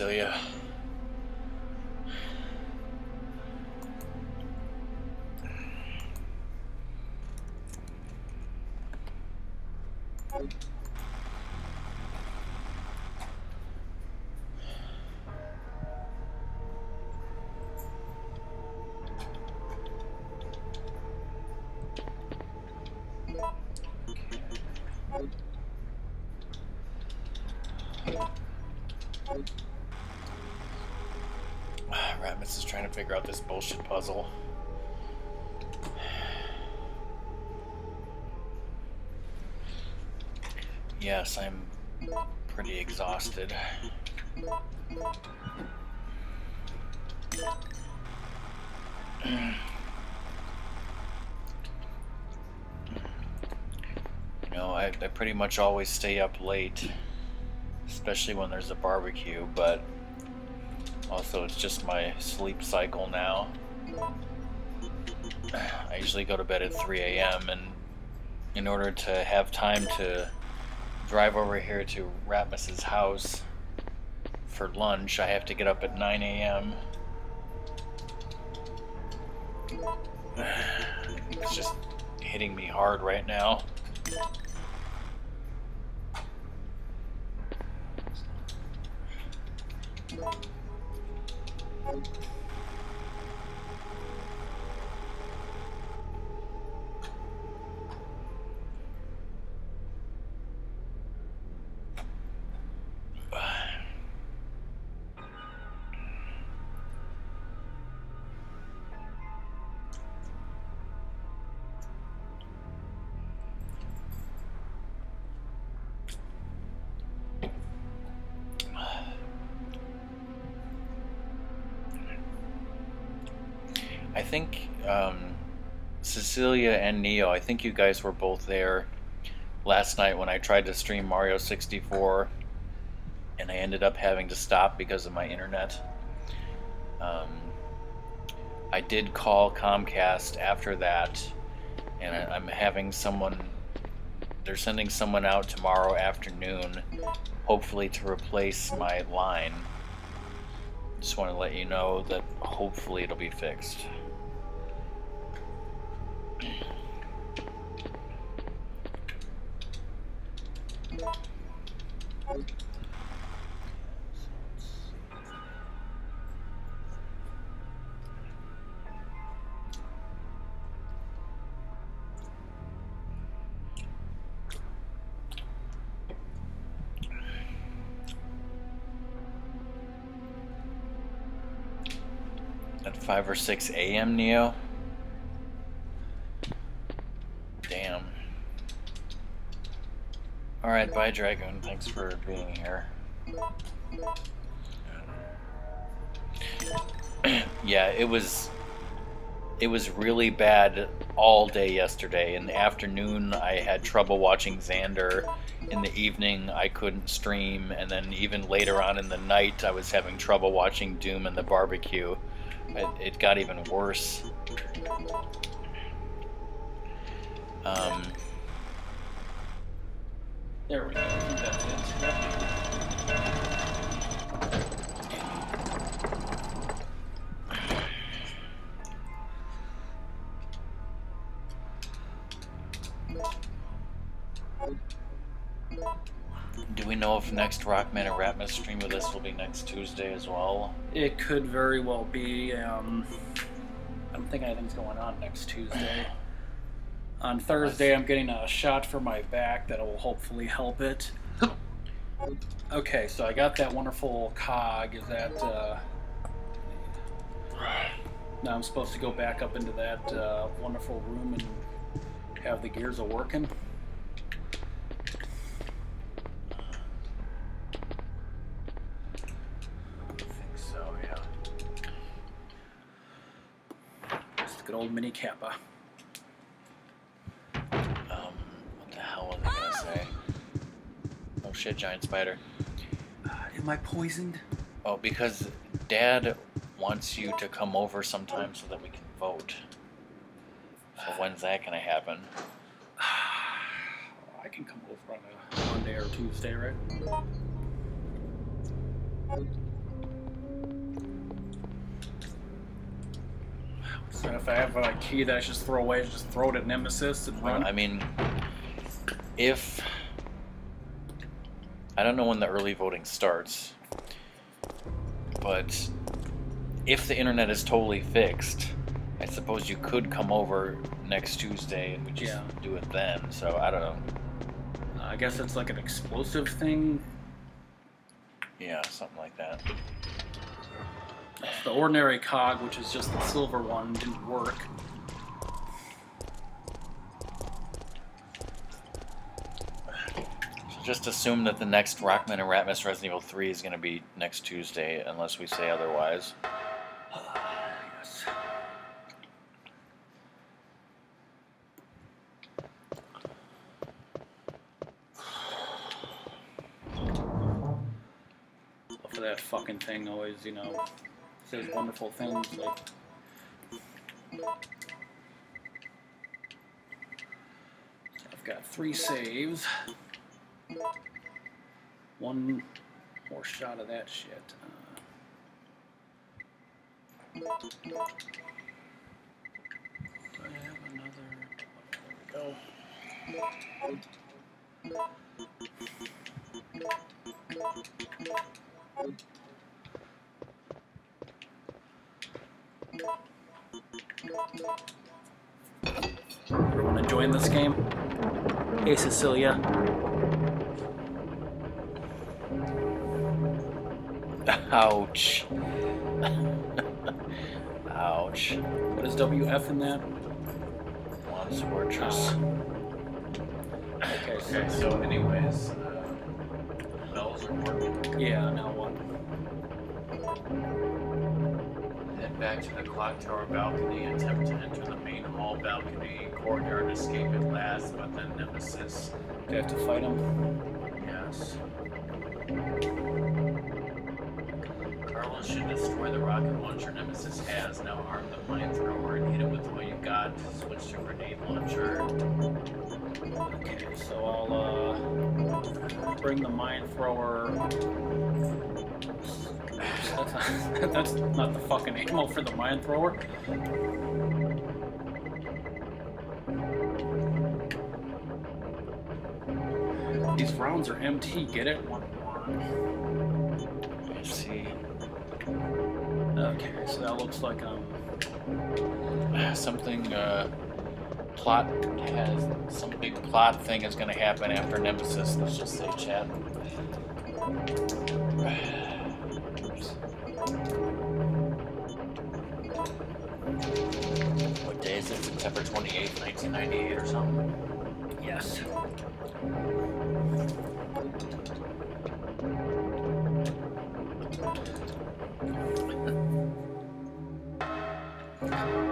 Cecilia. Trying to figure out this bullshit puzzle. Yes, I'm pretty exhausted. You know, I, I pretty much always stay up late, especially when there's a barbecue, but also it's just my sleep cycle now. I usually go to bed at 3 a.m. and in order to have time to drive over here to Ratmus's house for lunch, I have to get up at 9 a.m. It's just hitting me hard right now. Cecilia and Neo, I think you guys were both there last night when I tried to stream Mario 64 and I ended up having to stop because of my internet. Um, I did call Comcast after that and I, I'm having someone, they're sending someone out tomorrow afternoon, hopefully to replace my line. Just want to let you know that hopefully it'll be fixed. Or 6 a.m., Neo? Damn. Alright, bye, Dragoon. Thanks for being here. yeah, it was. it was really bad all day yesterday. In the afternoon, I had trouble watching Xander. In the evening, I couldn't stream, and then even later on in the night, I was having trouble watching Doom and the barbecue. It, it got even worse. Um, There we go. That's it. Know if next Rockman and Ratmus stream with us will be next Tuesday as well? It could very well be. Um, I don't think anything's going on next Tuesday. On Thursday, I'm getting a shot for my back that will hopefully help it. Okay, so I got that wonderful cog. Is that. Uh, now I'm supposed to go back up into that uh, wonderful room and have the gears a working. Good old mini Kappa. Um, what the hell was I gonna say? Oh shit, giant spider. Uh, am I poisoned? Oh, because Dad wants you to come over sometime so that we can vote. So when's that gonna happen? I can come over on a Monday or Tuesday, right? So if I have a key that I just throw away, just throw it at Nemesis and run. I mean, if I don't know when the early voting starts, but if the internet is totally fixed, I suppose you could come over next Tuesday and we just Yeah. do it then. So I don't know. I guess it's like an explosive thing. Yeah, something like that. The ordinary cog, which is just the silver one, didn't work. So just assume that the next Rockman and Ratmus Resident Evil 3 is going to be next Tuesday, unless we say otherwise. Yes. For that fucking thing always, you know, says wonderful things like I've got three saves. One more shot of that shit. Do I have another? There we go. Everyone enjoying this game? Hey, Cecilia. Ouch. Ouch. What is WF in that? Once fortress. Okay, so, Okay, so anyways, uh, bells are working. yeah, now what? Back to the clock tower balcony, attempt to enter the main hall balcony, corridor and escape at last, but then Nemesis. Do I have to fight him? Yes. Carlos should destroy the rocket launcher Nemesis has. Now arm the flamethrower and hit it with what you got. Switch to grenade launcher. Okay, so I'll uh, bring the mine thrower. That's not, the fucking ammo for the mine thrower. These rounds are MT, get it? One. Let's see. Okay, so that looks like um Something, uh, plot has, some big plot thing is gonna happen after Nemesis, let's just say chat. What day is it? September 28th, 1998 or something? yes.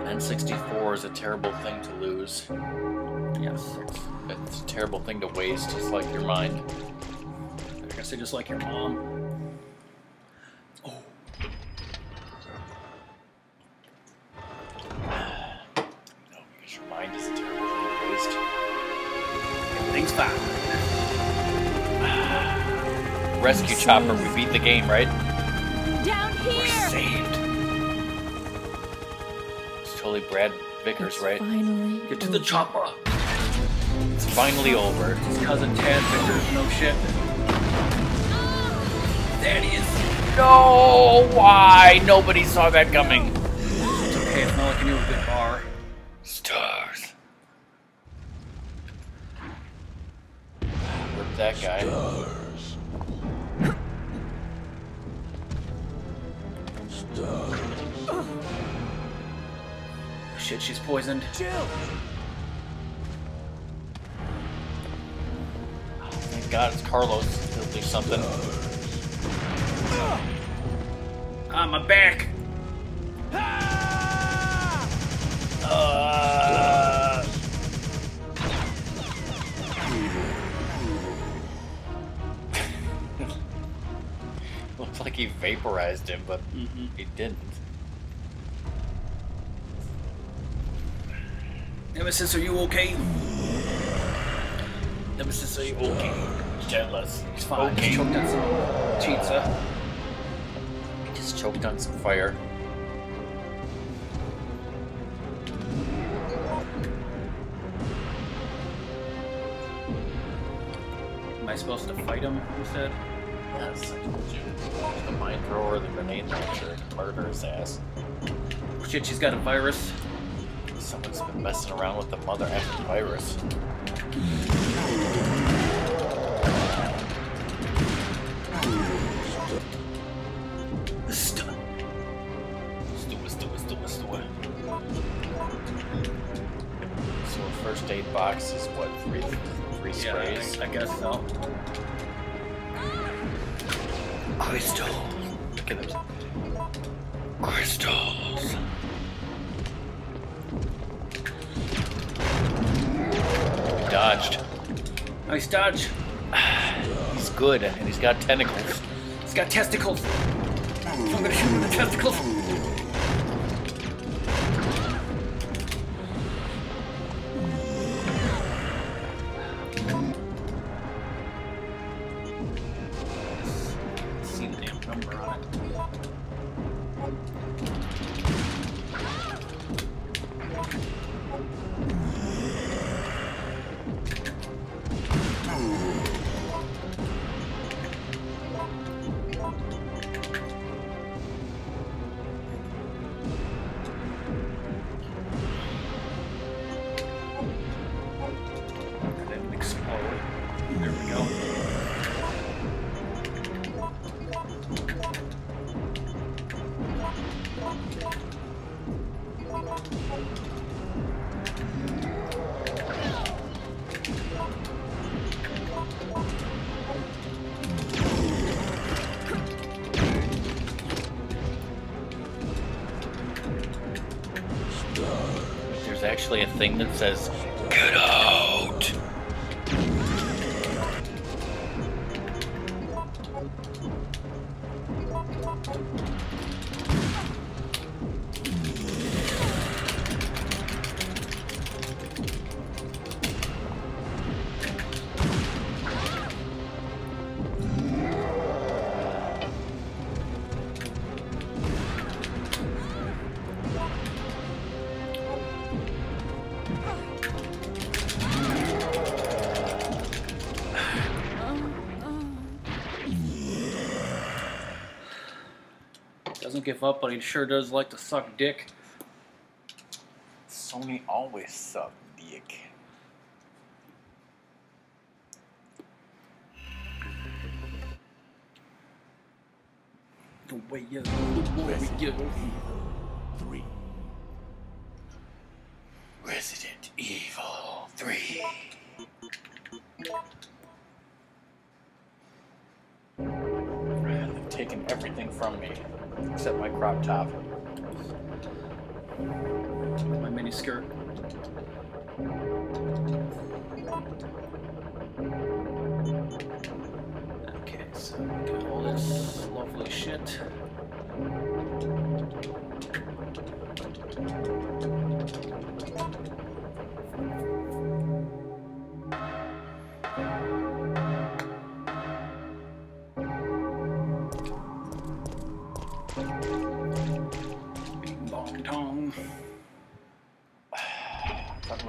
N64 is a terrible thing to lose. Yes. It's a terrible thing to waste, just like your mind. I guess they just like your mom. Fine. Rescue Chopper, we beat the game, right? Down We're here! saved. It's totally Brad Vickers, It's right? Finally. Get to the chopper. It's finally over. His cousin Tad Vickers, no shit. There he is. No! Why? Nobody saw that coming. It's okay, it's not like you knew a good bar. Stars. Rip that guy. Shit, she's poisoned. Jill! Thank God it's Carlos. He'll do something. Ah, my back. Ah! Uh, he vaporized him, but mm-hmm. he didn't. Nemesis, are you okay? Nemesis, are you okay? Tell us. He's fine. Okay. He's choked on some pizza. He just choked on some fire. Am I supposed to fight him? You said. Yes, I told you. The mine thrower, the grenade launcher, murder his ass. Oh, shit, she's got a virus. Someone's been messing around with the mother effing virus. St- Stew, stew, stew, stew. So a first aid box is what, three, three yeah, sprays? I, I guess so. Crystals. Look at those. Crystals. Dodged. Nice dodge. He's good, and he's got tentacles. He's got testicles. I'm gonna shoot him with the testicles. Give up, but he sure does like to suck dick.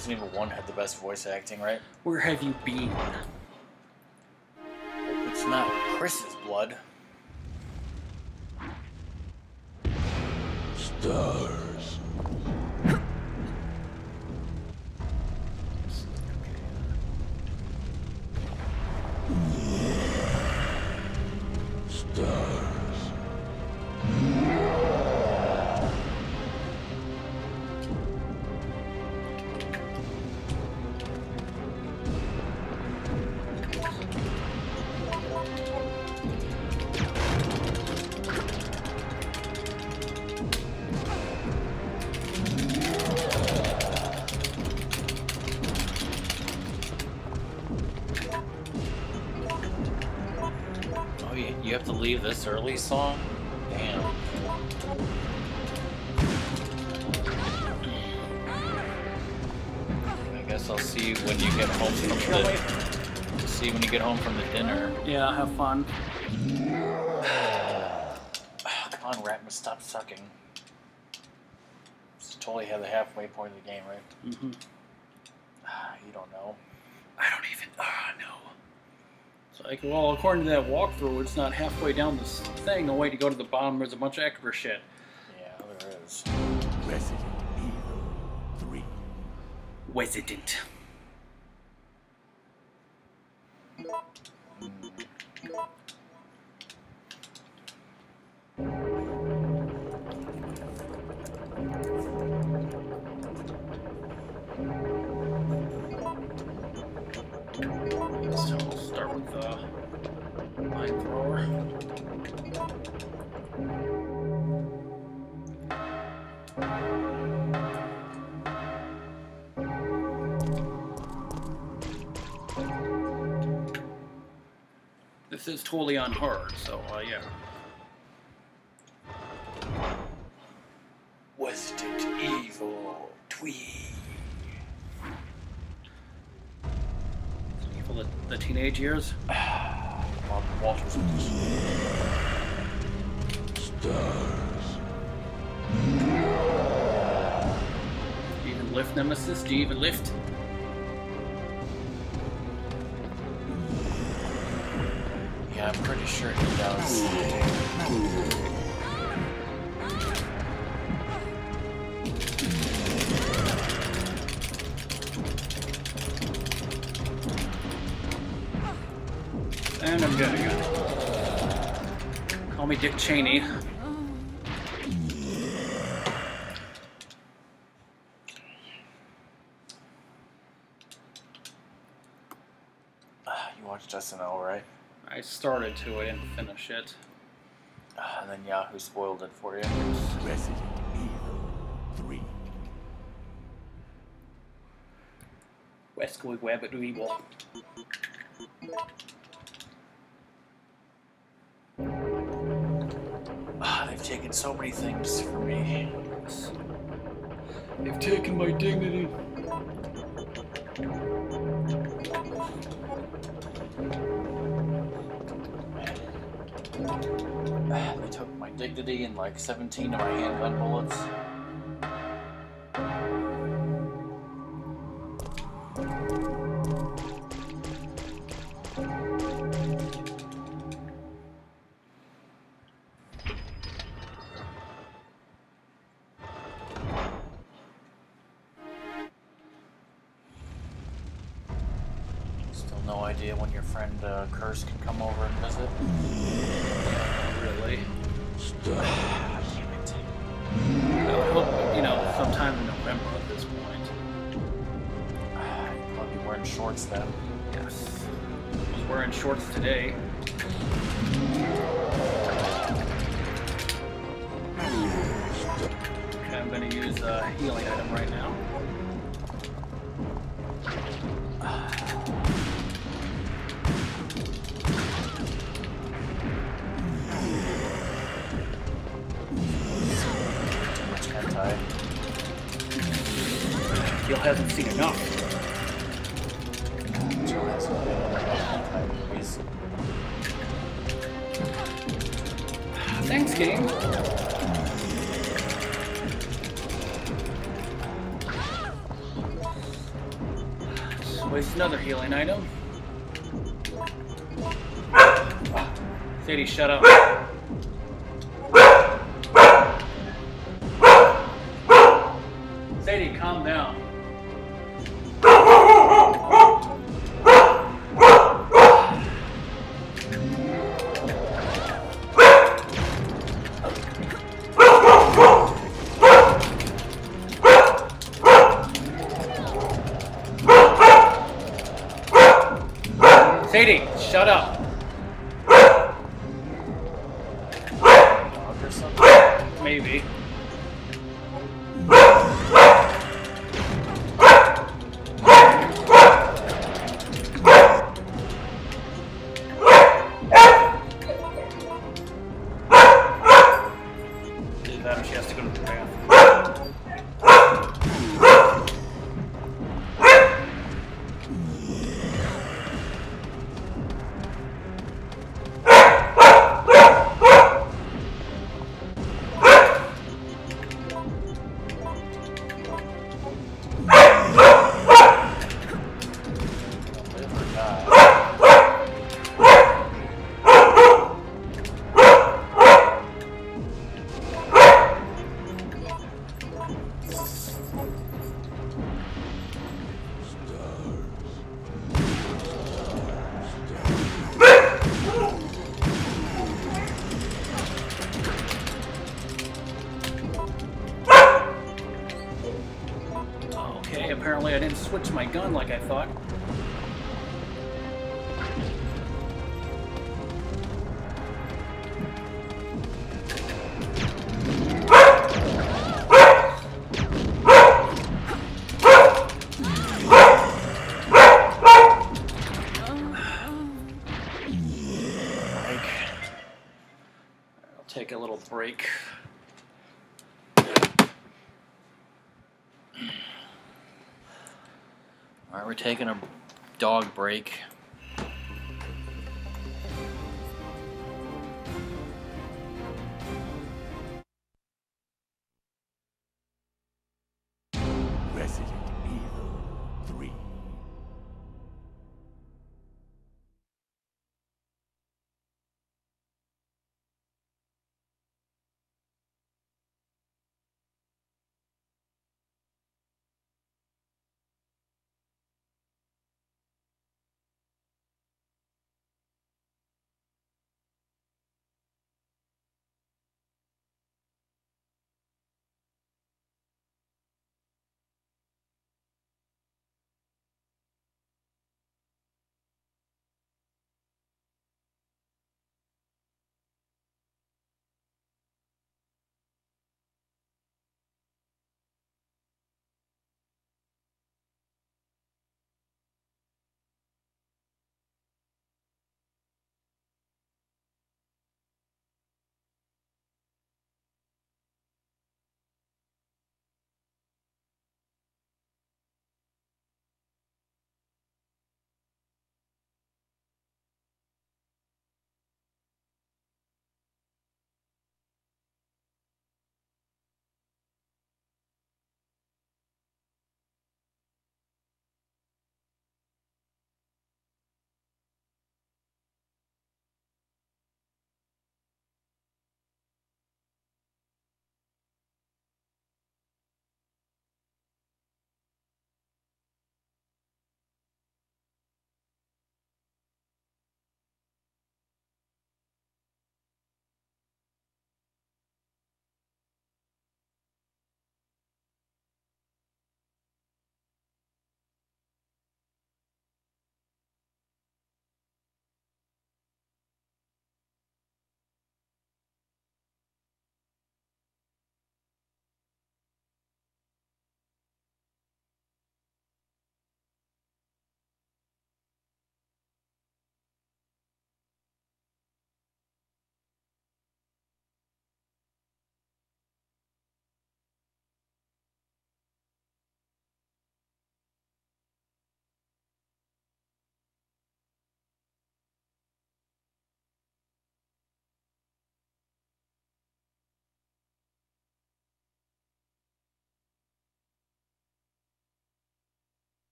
Resident Evil 1 had the best voice acting, right? Where have you been? It's not Chris's blood. Stars. Song? Damn. I guess I'll see you when you get home from the. See when you get home from the dinner. Yeah, have fun. Ah, come on, Ratmus, stop sucking. It's totally had the halfway point of the game, right? Mm-hmm. Ah, you don't know. I don't even. Ah, no. It's like, well, according to that walkthrough, it's not halfway down this thing. No way to go to the bottom. There's a bunch of extra shit. Yeah, there is. Resident Evil 3. Resident. Totally on hard, so uh, yeah. Resident Evil Twee. For the, the teenage years. Bob Walters. Stars. Do you even lift Nemesis? Do you even lift? Yeah, I'm pretty sure he does. And I'm good again. Call me Dick Cheney. Ah, You watched SNL, right? I started to, I didn't finish it. Ah, And then Yahoo spoiled it for you. Resident Evil 3. West Wig Wabbit Weeble. Ah, they've taken so many things from me. They've taken my dignity. They took my dignity and like 17 of my handgun bullets. Gun like I thought. Take a little break. alright, we're taking a dog break.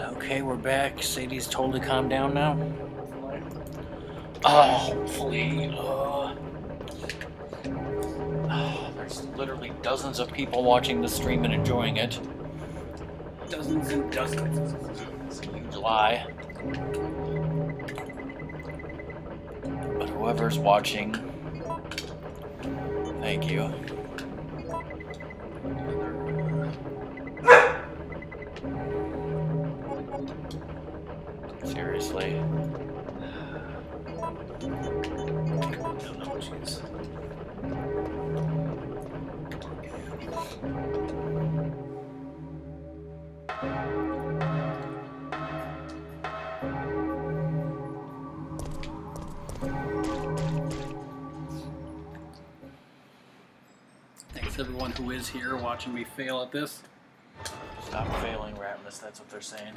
Okay, we're back. Sadie's totally calmed down now. Oh, hopefully. Uh, there's literally dozens of people watching the stream and enjoying it. Dozens and dozens. It's a huge lie. Whoever's watching, thank you. Watching me fail at this. Stop failing, Ratmus, that's what they're saying.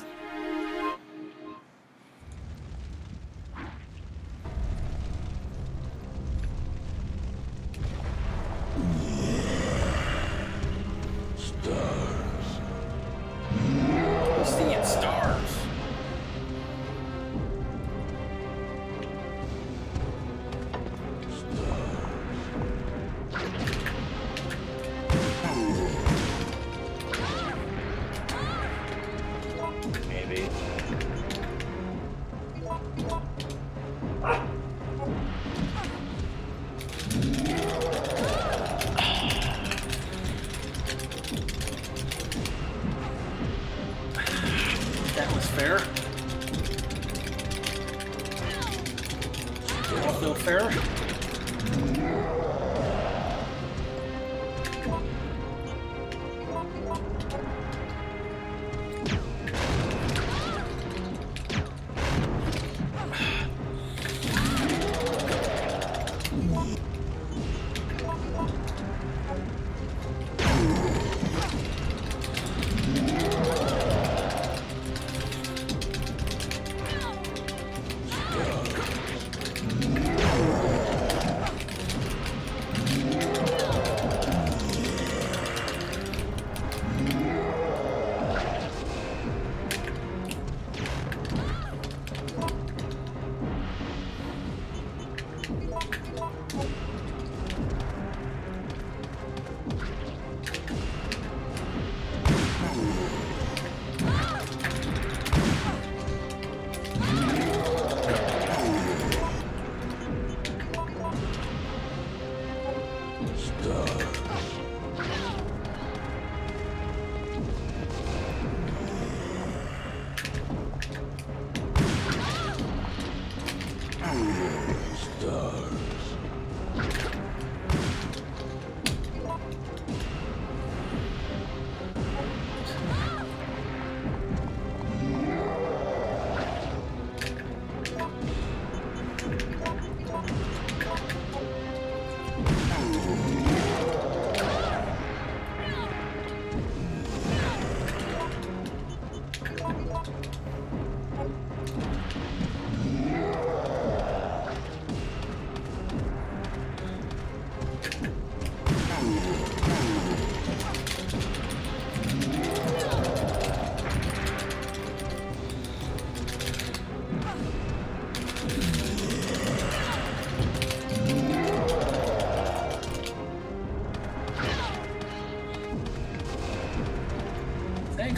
装。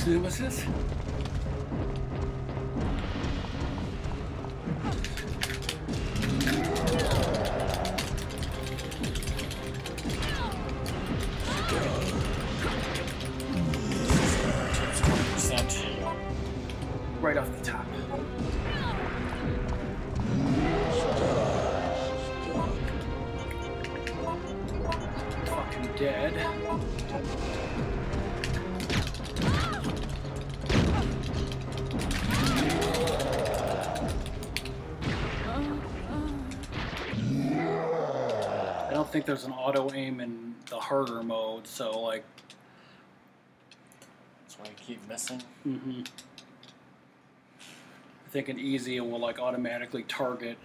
Thanks, Nemesis. Right there's an auto aim in the harder mode, so like, That's why I keep missing. hmm I think an easy it will like automatically target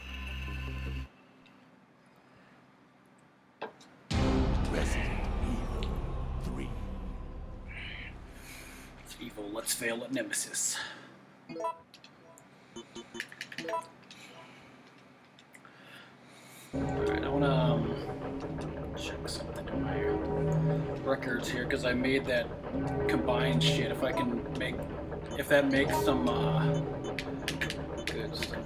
made that combined shit. If I can make, if that makes some uh, good stuff.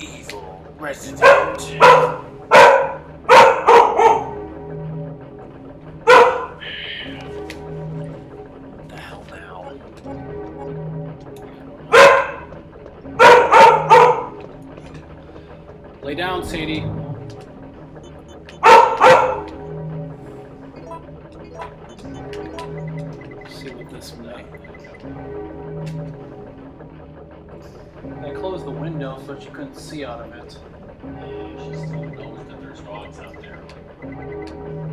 Evil resident. What the hell now? Lay down, Sadie. She couldn't see out of it. She still knows that there's dogs out there.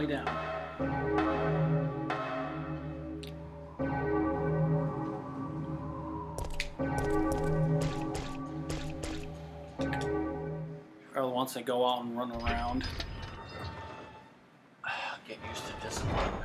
Son. Down. Charlie wants to go out and run around. Get used to disappointment.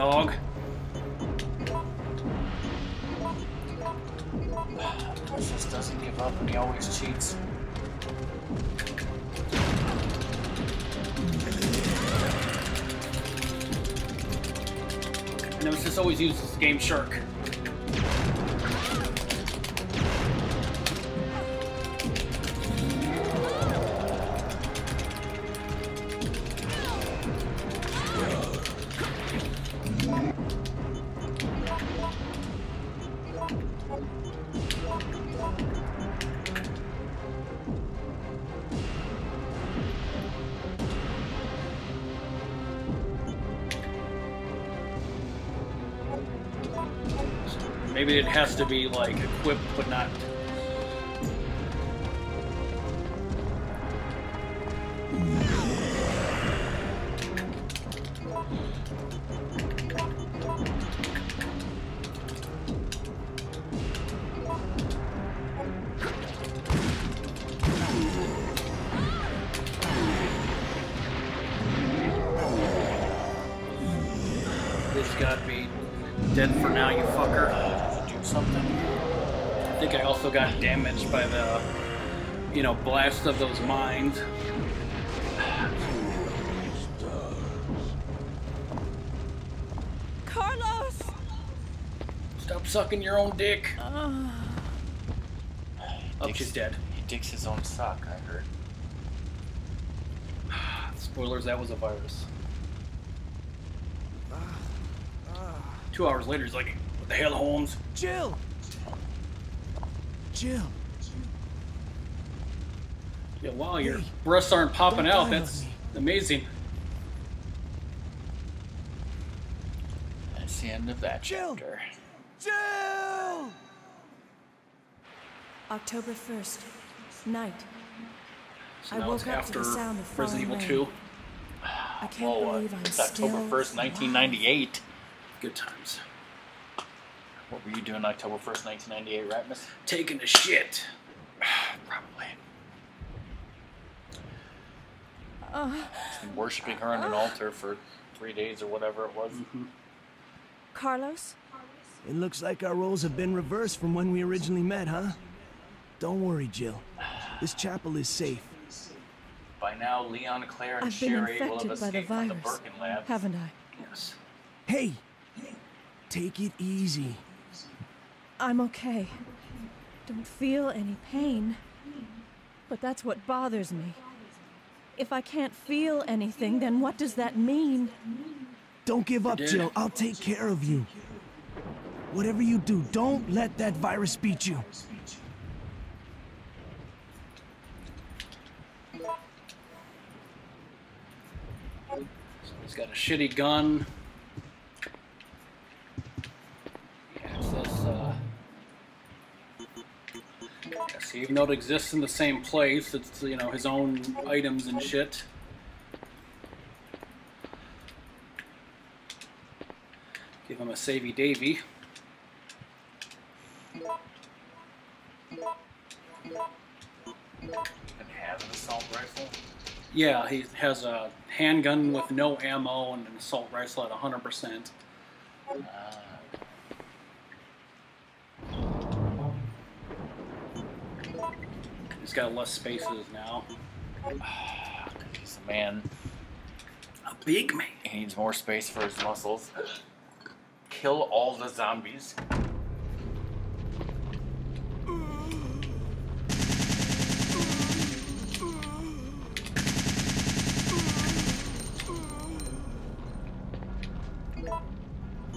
dog. just doesn't give up and he always cheats. Nemesis always uses game shark. Maybe it has to be like equipped but not. Know, blast of those mines. Carlos! Stop sucking your own dick. Uh, Oh, Dicks- she's dead. He dicks his own sock, I heard. Spoilers, that was a virus. Two hours later, he's like, what the hell, Holmes? Jill! Jill, Yeah, wow, your Hey, breasts aren't popping don't out. That's amazing. That's the end of that Jill! chapter. Jill! October 1st, night. So I now woke up to after the sound of Resident Evil 2. rain. I can't Whoa, uh, I'm it's still October 1st, 1998. Good times. What were you doing October 1st, 1998, right, miss? Taking a shit. Probably. Uh, worshipping her on an altar for three days or whatever it was. Carlos? It looks like our roles have been reversed from when we originally met, huh? Don't worry, Jill. This chapel is safe. By now, Leon, Claire, and I've been Sherry will have infected by the escaped from the virus, Birkin lab. haven't I? Yes. Hey! Take it easy. I'm okay. Don't feel any pain. But that's what bothers me. If I can't feel anything, then what does that mean? Don't give up. Jill. I'll take care of you. Whatever you do, don't let that virus beat you. He's got a shitty gun. Access, uh... Yes, even though it exists in the same place, it's, you know, his own items and shit. Give him a savey davy. Even have an assault rifle. Yeah, he has a handgun with no ammo and an assault rifle at 100%. He's got less spaces now. He's a man. A big man. He needs more space for his muscles. Kill all the zombies.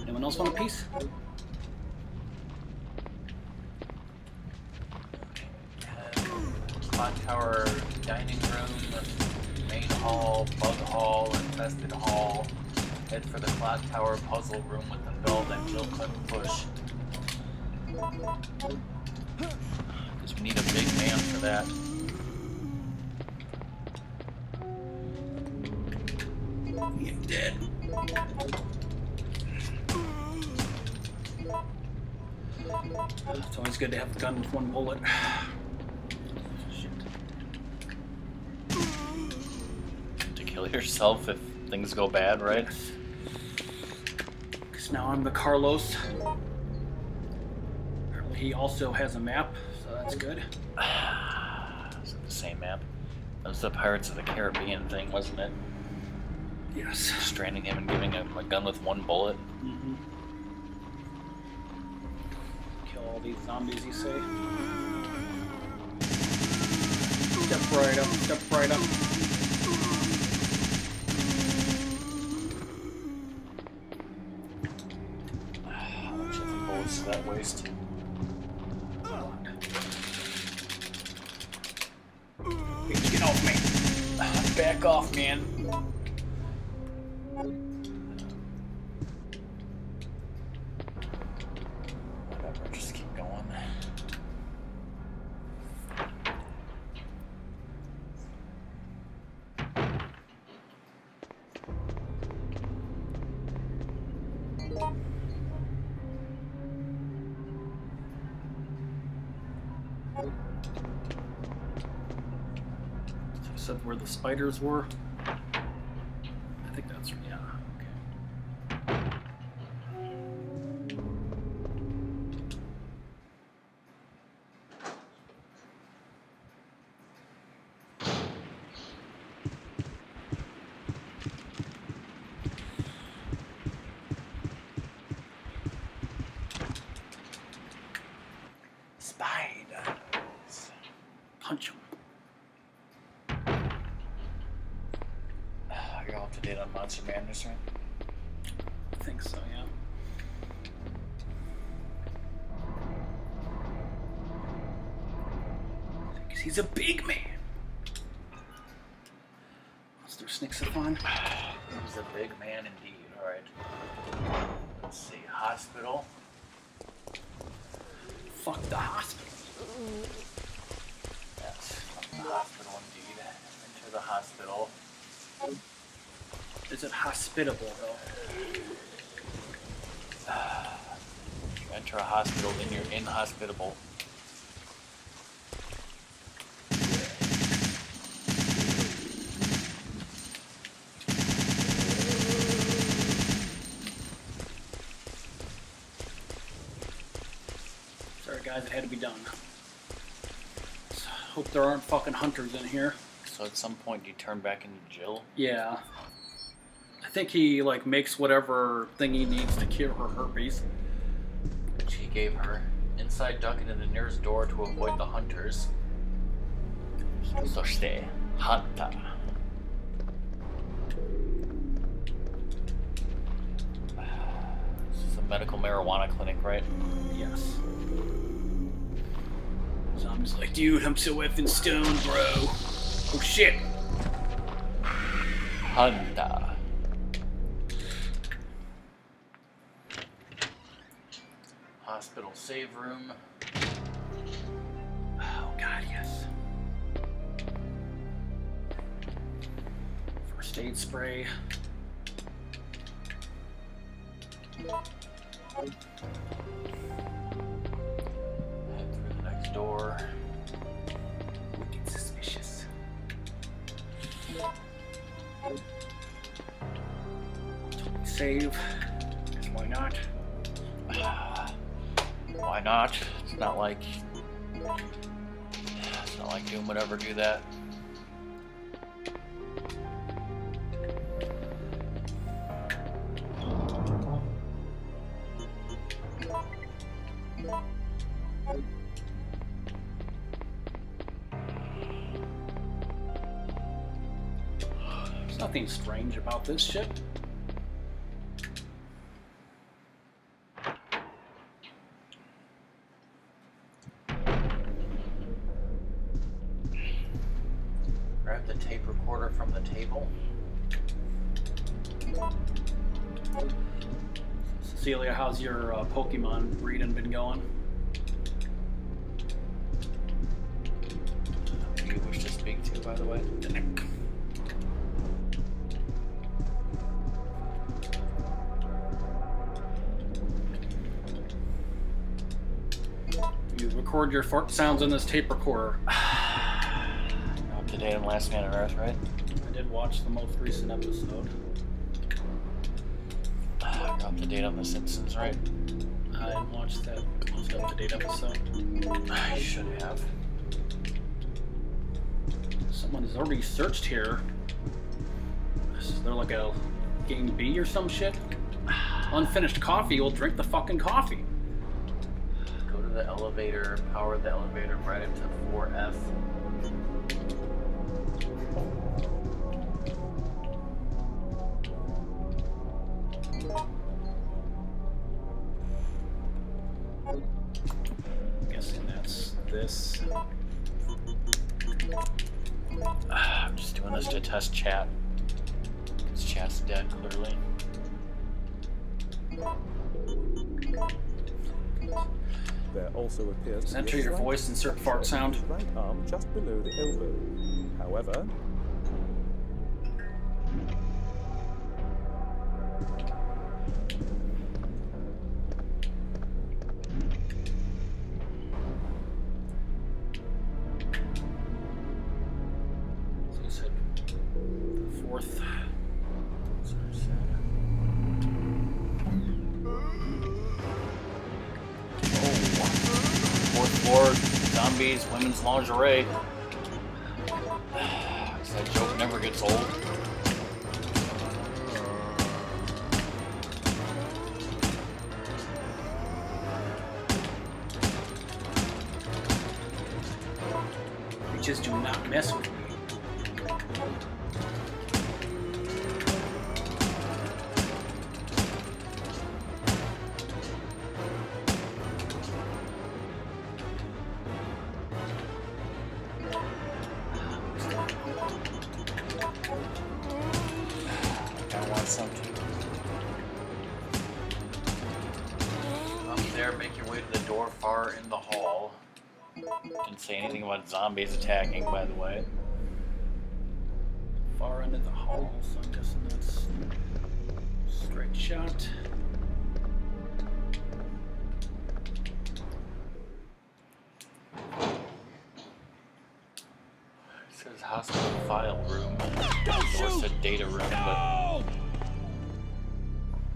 Anyone else want a piece? Clock tower, dining room, main hall, bug hall, infested hall. Head for the clock tower puzzle room with the bell that Jill couldn't push. Because we need a big man for that. Ain't dead. It's always good to have a gun with one bullet. Shit. To kill yourself if things go bad, right? Because now I'm the Carlos. Apparently he also has a map, so that's good. Is it the same map? That was the Pirates of the Caribbean thing, wasn't it? Yes. Stranding him and giving him a gun with one bullet. Mm -hmm. Kill all these zombies, you say? Step right up, step right up. Spiders were? It hospitable, though? You enter a hospital, then you're inhospitable. Sorry, guys, it had to be done. Hope there aren't fucking hunters in here. So at some point you turn back into Jill. Yeah I think he, like, makes whatever thing he needs to cure her herpes. which he gave her. Inside, duck into the nearest door to avoid the hunters. そして、ハンター。This is a medical marijuana clinic, right? Yes. Zombie's like, dude, I'm so effing stoned, bro. Oh shit. Hunter. save room. Oh god, yes. First aid spray. That. There's nothing strange about this ship. Your fart sounds in this tape recorder. Up to date on Last Man on Earth, right? I did watch the most recent episode. You're up to date on The Simpsons, right? I didn't watch that most up to date episode. I should have. Someone has already searched here. Is there like a game B or some shit? Unfinished coffee, we'll drink the fucking coffee. The elevator, power the elevator right up to 4F. I'm guessing that's this. Ah, I'm just doing this to test chat. Also appears Enter your voice, insert fart sound. Right arm just below the elbow. However, zombies attacking, by the way. Far into the hall, so I'm guessing that's straight shot. It says hospital file room. Or it said data room, but.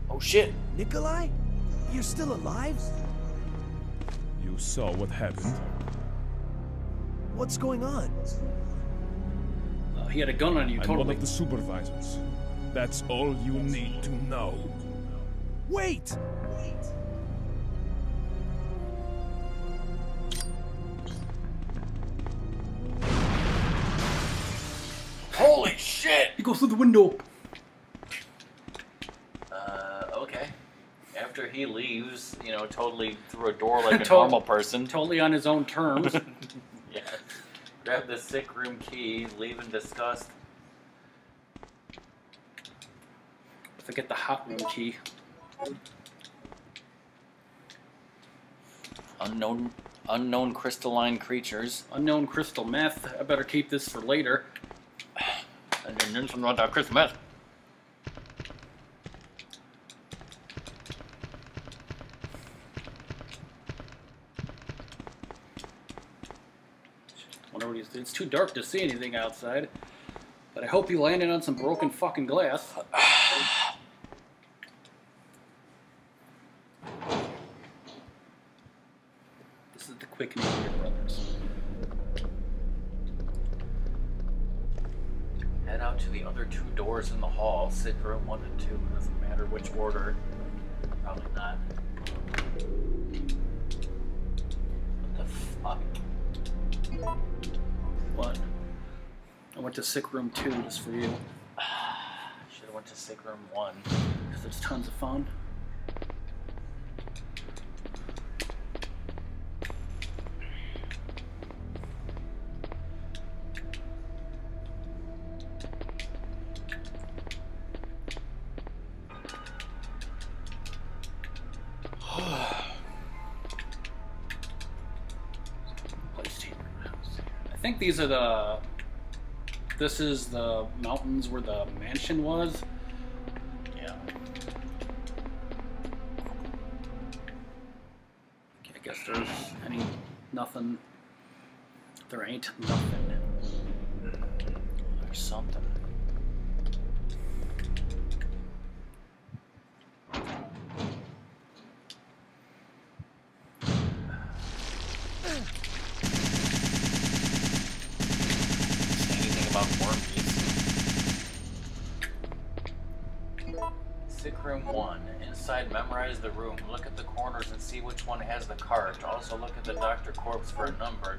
Oh shit! Nikolai? You're still alive? You saw what happened. What's going on? Uh, he had a gun on you, I'm totally. one of the supervisors. That's all you need to know. Wait! Holy shit! He goes through the window. Uh, okay. After he leaves, you know, totally through a door like a Tot- normal person. Totally on his own terms. yeah. Grab the sick room key, leave in disgust. Forget the hot room key. Unknown, unknown crystalline creatures. Unknown crystal meth. I better keep this for later. And then there's something about Christmas. Wonder what he's. It's too dark to see anything outside. But I hope you landed on some broken fucking glass. sick room two just for you. Should have went to sick room one. Because it's tons of fun. I think these are the. This is the mountains where the mansion was.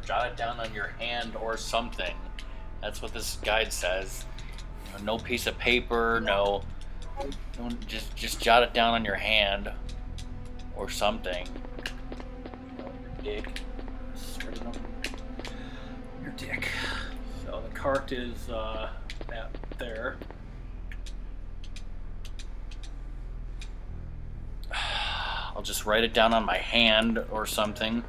Jot it down on your hand or something. That's what this guide says. No piece of paper. No. Don't just just jot it down on your hand or something. Dick. Straight up. Your dick. So the cart is uh, that there. I'll just write it down on my hand or something.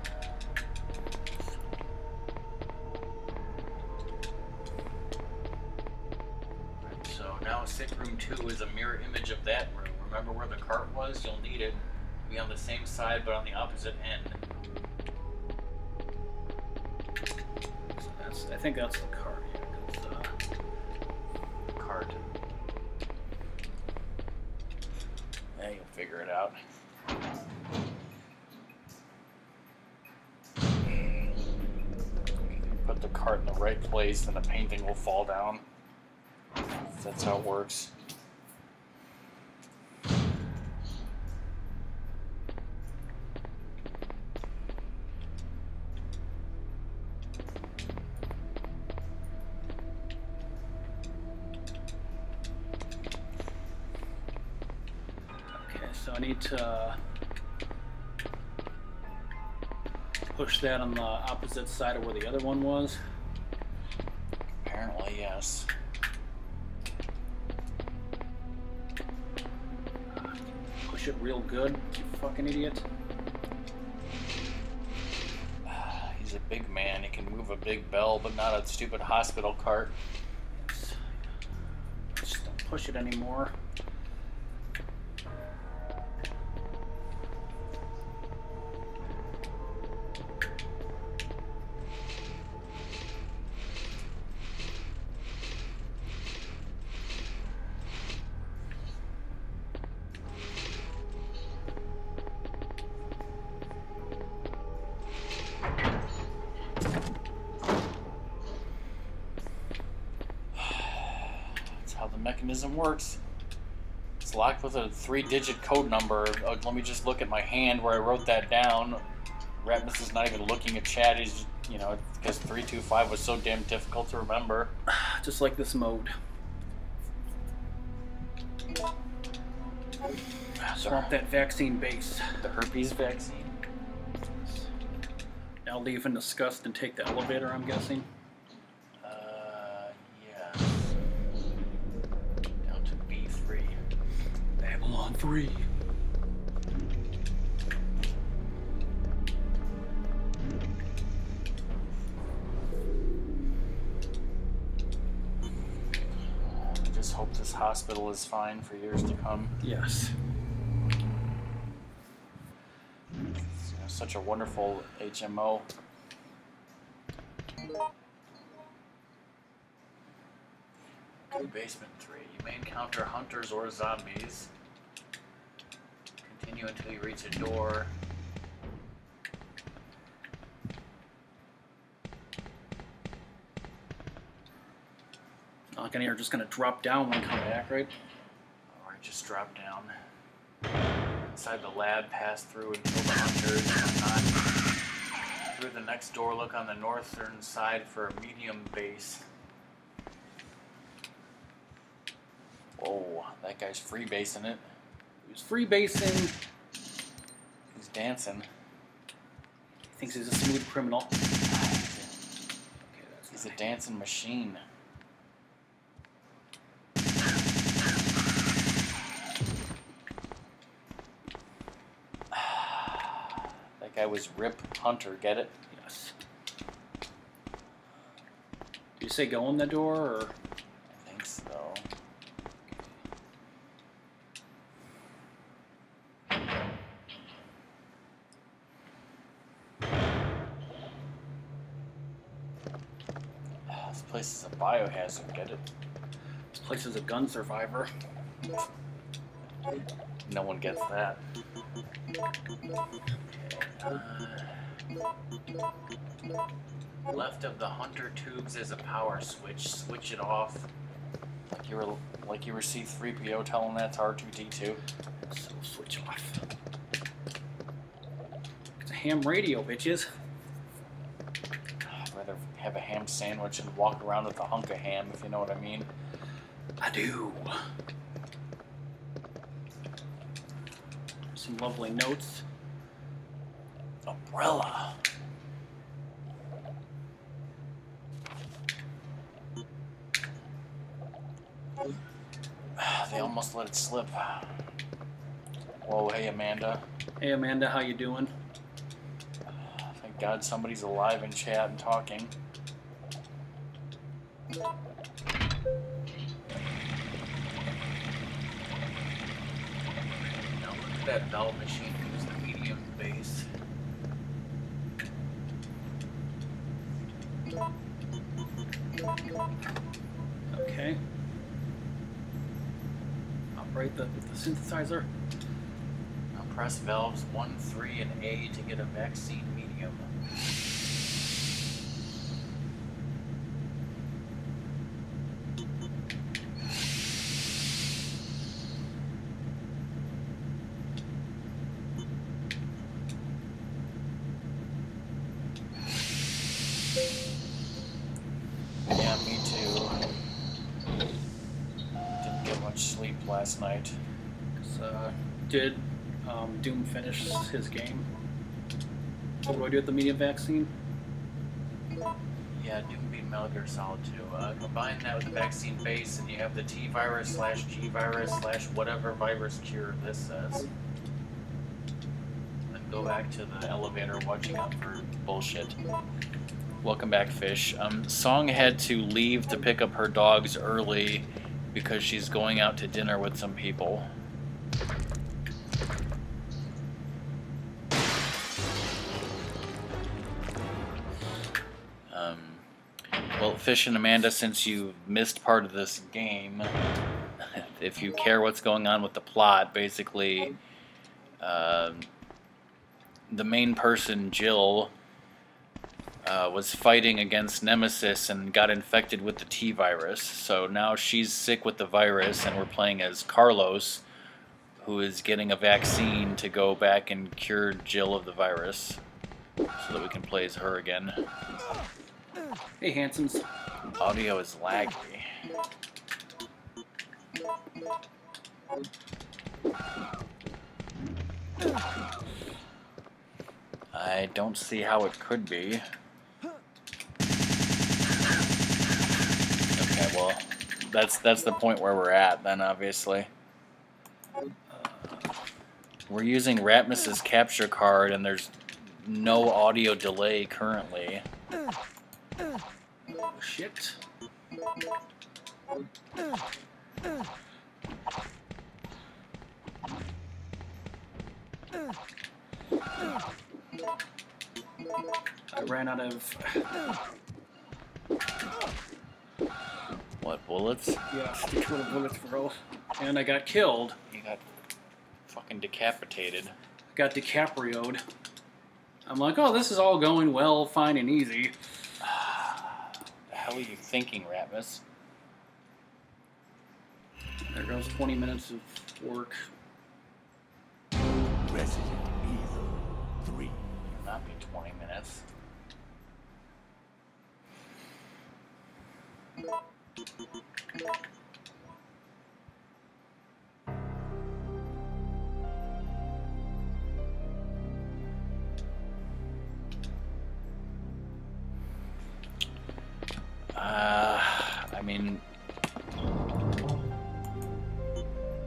Sick room two is a mirror image of that room. Remember where the cart was? You'll need it. Be on the same side but on the opposite end. So that's, I think that's the cart. Yeah, uh, Cart. Yeah, you'll figure it out. Put the cart in the right place, and the painting will fall down. That's how it works. Okay, so I need to uh, push that on the opposite side of where the other one was. Apparently, yes. Push it real good, you fucking idiot. He's a big man. He can move a big bell, but not a stupid hospital cart. Just don't push it anymore. Works. It's locked with a three-digit code number. Uh, let me just look at my hand where I wrote that down. Ratmus is not even looking at chat. He's, you know, because 325 was so damn difficult to remember. Just like this mode. Swamp that vaccine base. The herpes vaccine. Now leave in disgust and take the elevator, I'm guessing. 3. I just hope this hospital is fine for years to come. Yes. It's, you know, such a wonderful HMO. Basement three. You may encounter hunters or zombies. Continue until you reach a door. Not any are just gonna drop down when I come back, right? Alright, just drop down. Inside the lab, pass through and kill the hunters and. Through the next door, look on the northern side for a medium base. Whoa, that guy's freebasing it. He was freebasing. He's dancing. Thinks he's a smooth criminal. Okay, He's a dancing machine. that guy was Rip Hunter, get it? Yes. Do you say go in the door or? I think so. Ah, This place is a biohazard, get it? This place is a gun survivor. No one gets that. Uh, left of the hunter tubes is a power switch. Switch it off. Like you were like you were C3PO telling that to R2D2. So switch off. It's a ham radio, bitches. I'd rather have a ham sandwich and walk around with a hunk of ham, if you know what I mean. I do. Some lovely notes. Umbrella. Ah, they almost let it slip. Whoa, hey Amanda. Hey Amanda, how you doing? Thank God somebody's alive in chat and talking. Now look at that bell machine use the medium base. Okay. Operate the, the synthesizer. Now press valves 1, 3, and A to get a vaccine medium. Last night. 'Cause, uh, did um, Doom finish his game? What do I do with the medium vaccine? Yeah, Doom beat Metal Gear Solid 2. Uh, combine that with the vaccine base, and you have the T virus slash G virus slash whatever virus cure this says. Then go back to the elevator watching out for bullshit. Welcome back, Fish. Um, Song had to leave to pick up her dogs early because she's going out to dinner with some people. Um, well, Fish and Amanda, since you missed part of this game, if you care what's going on with the plot, basically, um the main person, Jill, uh, was fighting against Nemesis and got infected with the T virus. So now she's sick with the virus, and we're playing as Carlos, who is getting a vaccine to go back and cure Jill of the virus, so that we can play as her again. Hey, Hansons. Audio is laggy. I don't see how it could be. Okay, well, that's that's the point where we're at then, obviously. Uh, we're using Ratmus's capture card, and there's no audio delay currently. Oh, shit. I ran out of What bullets? yeah, two little bullets, bro, and I got killed. You got fucking decapitated. Got DiCaprio'd. I'm like, oh, this is all going well, fine and easy. The hell are you thinking, Ratmus? There goes 20 minutes of work. Resident Evil 3. Not be 20 minutes. Uh, I mean,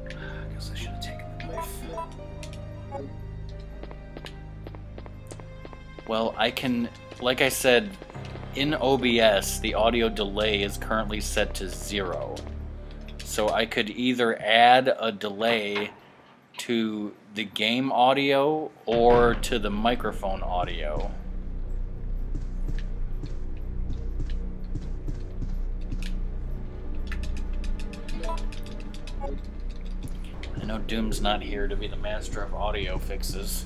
I guess I should have taken the knife. Well, I can, like I said, in OBS, the audio delay is currently set to zero. So I could either add a delay to the game audio or to the microphone audio. I know Doom's not here to be the master of audio fixes.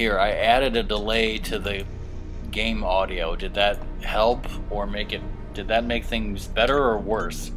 here, I added a delay to the game audio. Did that help or make it. Did that make things better or worse?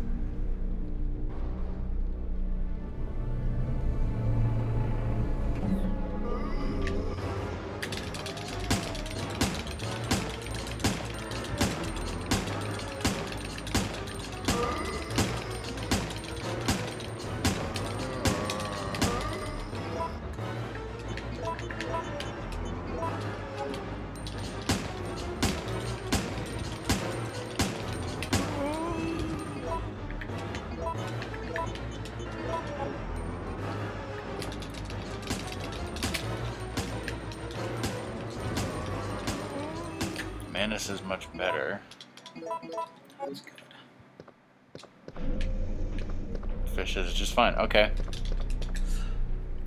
Okay.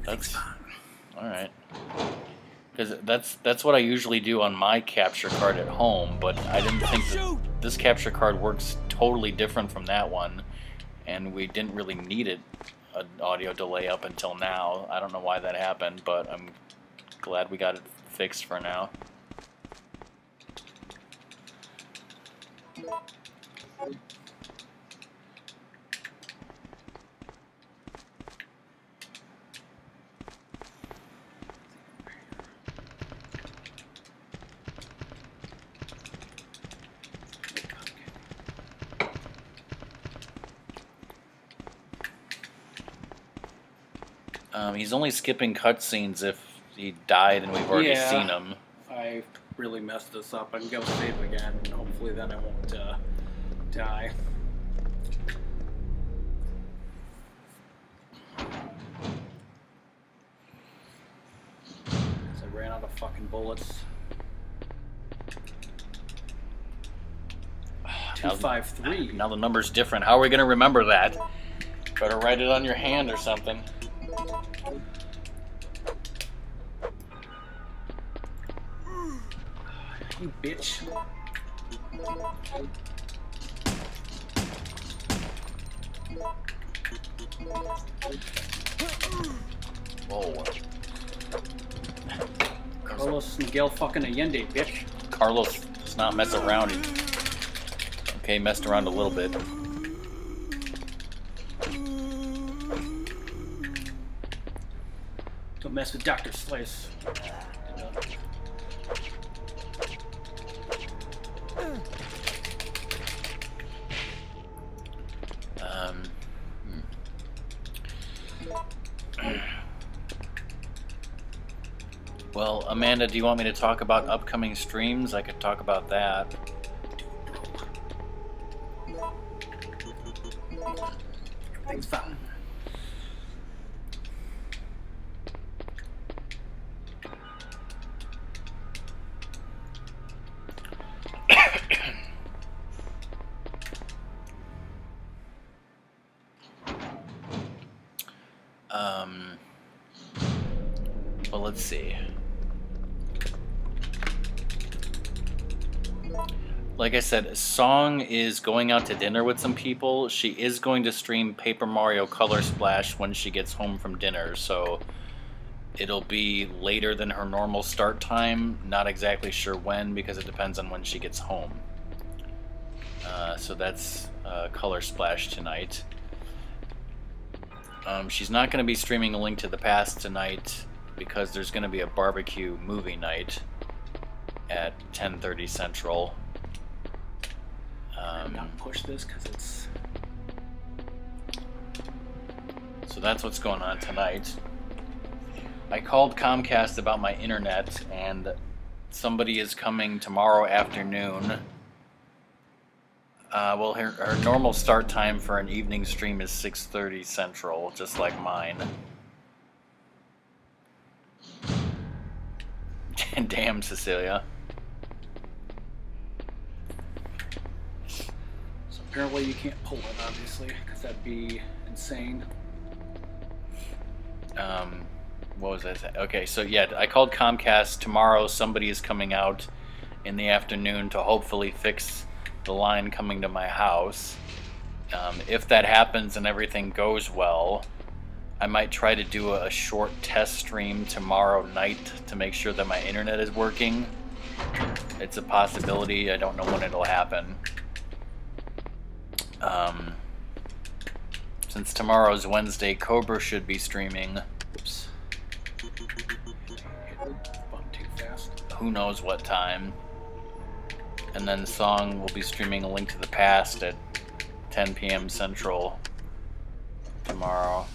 That's all right. Because that's that's what I usually do on my capture card at home, but I didn't think that this capture card works totally different from that one, and we didn't really need it an audio delay up until now. I don't know why that happened, but I'm glad we got it fixed for now. Um, he's only skipping cutscenes if he died and we've already Yeah. seen him. I really messed this up. I can go save again, and hopefully then I won't uh, die. So I ran out of fucking bullets. Two Now- five three. Now the number's different. How are we gonna remember that? Better write it on your hand or something. You bitch. Whoa. Carlos Miguel fucking Allende, bitch. Carlos does not mess around. He, okay, messed around a little bit. Mess with Dr. Slice. Um, hmm. well, Amanda, do you want me to talk about upcoming streams? I could talk about that. Said, Song is going out to dinner with some people. She is going to stream Paper Mario Color Splash when she gets home from dinner, so it'll be later than her normal start time. Not exactly sure when because it depends on when she gets home. Uh, so that's uh, Color Splash tonight. Um, she's not going to be streaming A Link to the Past tonight because there's going to be a barbecue movie night at 10:30 Central. I'm Um, not push this because it's. so that's what's going on tonight. I called Comcast about my internet, and somebody is coming tomorrow afternoon. Uh, well, her, her normal start time for an evening stream is 6:30 Central, just like mine. Damn, Cecilia. Apparently you can't pull it, obviously, because that'd be insane. Um, what was that? Okay, so yeah, I called Comcast. Tomorrow, somebody is coming out in the afternoon to hopefully fix the line coming to my house. Um, if that happens and everything goes well, I might try to do a, a short test stream tomorrow night to make sure that my internet is working. It's a possibility. I don't know when it'll happen. Um, since tomorrow's Wednesday, Cobra should be streaming. Oops. Who knows what time. And then Song will be streaming A Link to the Past at 10 p.m. Central tomorrow.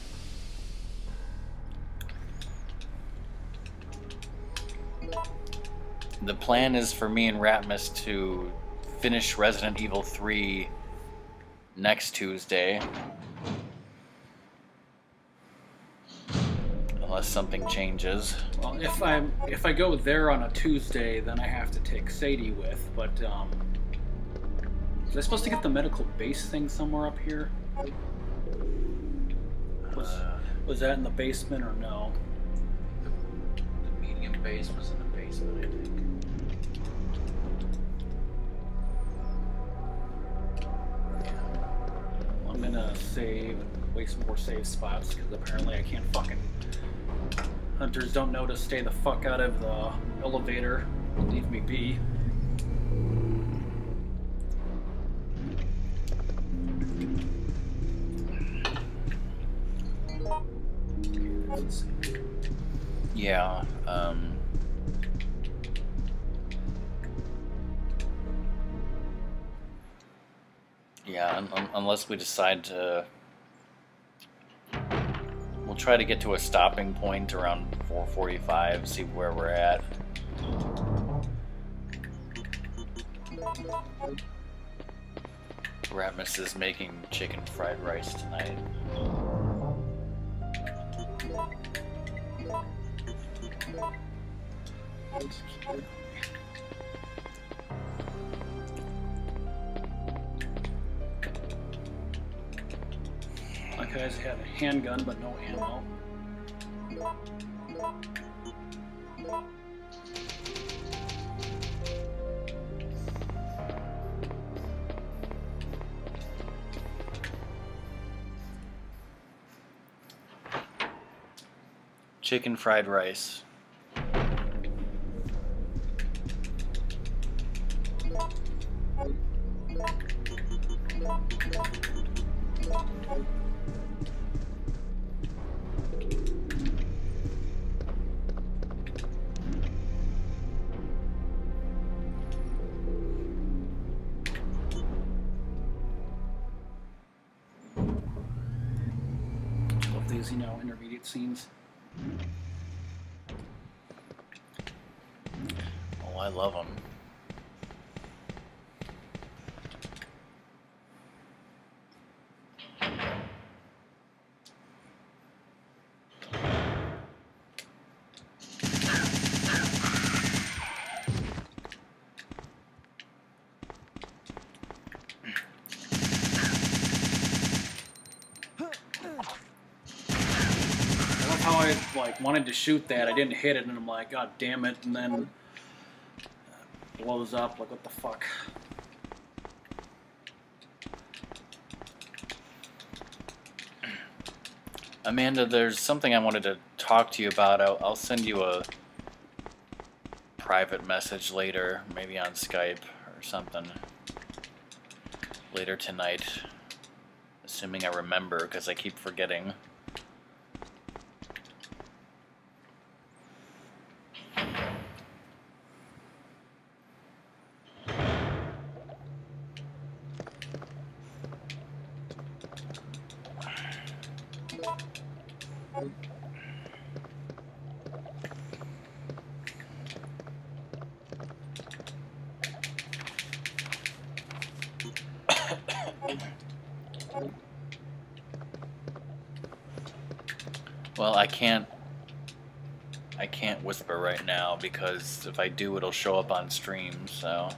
The plan is for me and Ratmus to finish Resident Evil 3 next Tuesday. Unless something changes. Well, if I if I go there on a Tuesday, then I have to take Sadie with. But um, was I supposed to get the medical base thing somewhere up here? Was Uh, was that in the basement or no? The medium base was in the basement, I think. I'm gonna save and waste more save spots because apparently I can't fucking. Hunters don't know to stay the fuck out of the elevator. Leave me be. Yeah, um. Yeah, un- un- unless we decide to. We'll try to get to a stopping point around 445, see where we're at. Ratmus is making chicken fried rice tonight. Like guys had a handgun but no ammo. Chicken fried rice. Intermediate scenes. Oh, I love them. I like wanted to shoot that. I didn't hit it, and I'm like, God damn it! And then blows up. Like, what the fuck? Amanda, there's something I wanted to talk to you about. I'll, I'll send you a private message later, maybe on Skype or something. Later tonight. Assuming I remember, because I keep forgetting. Because if I do, it'll show up on stream. So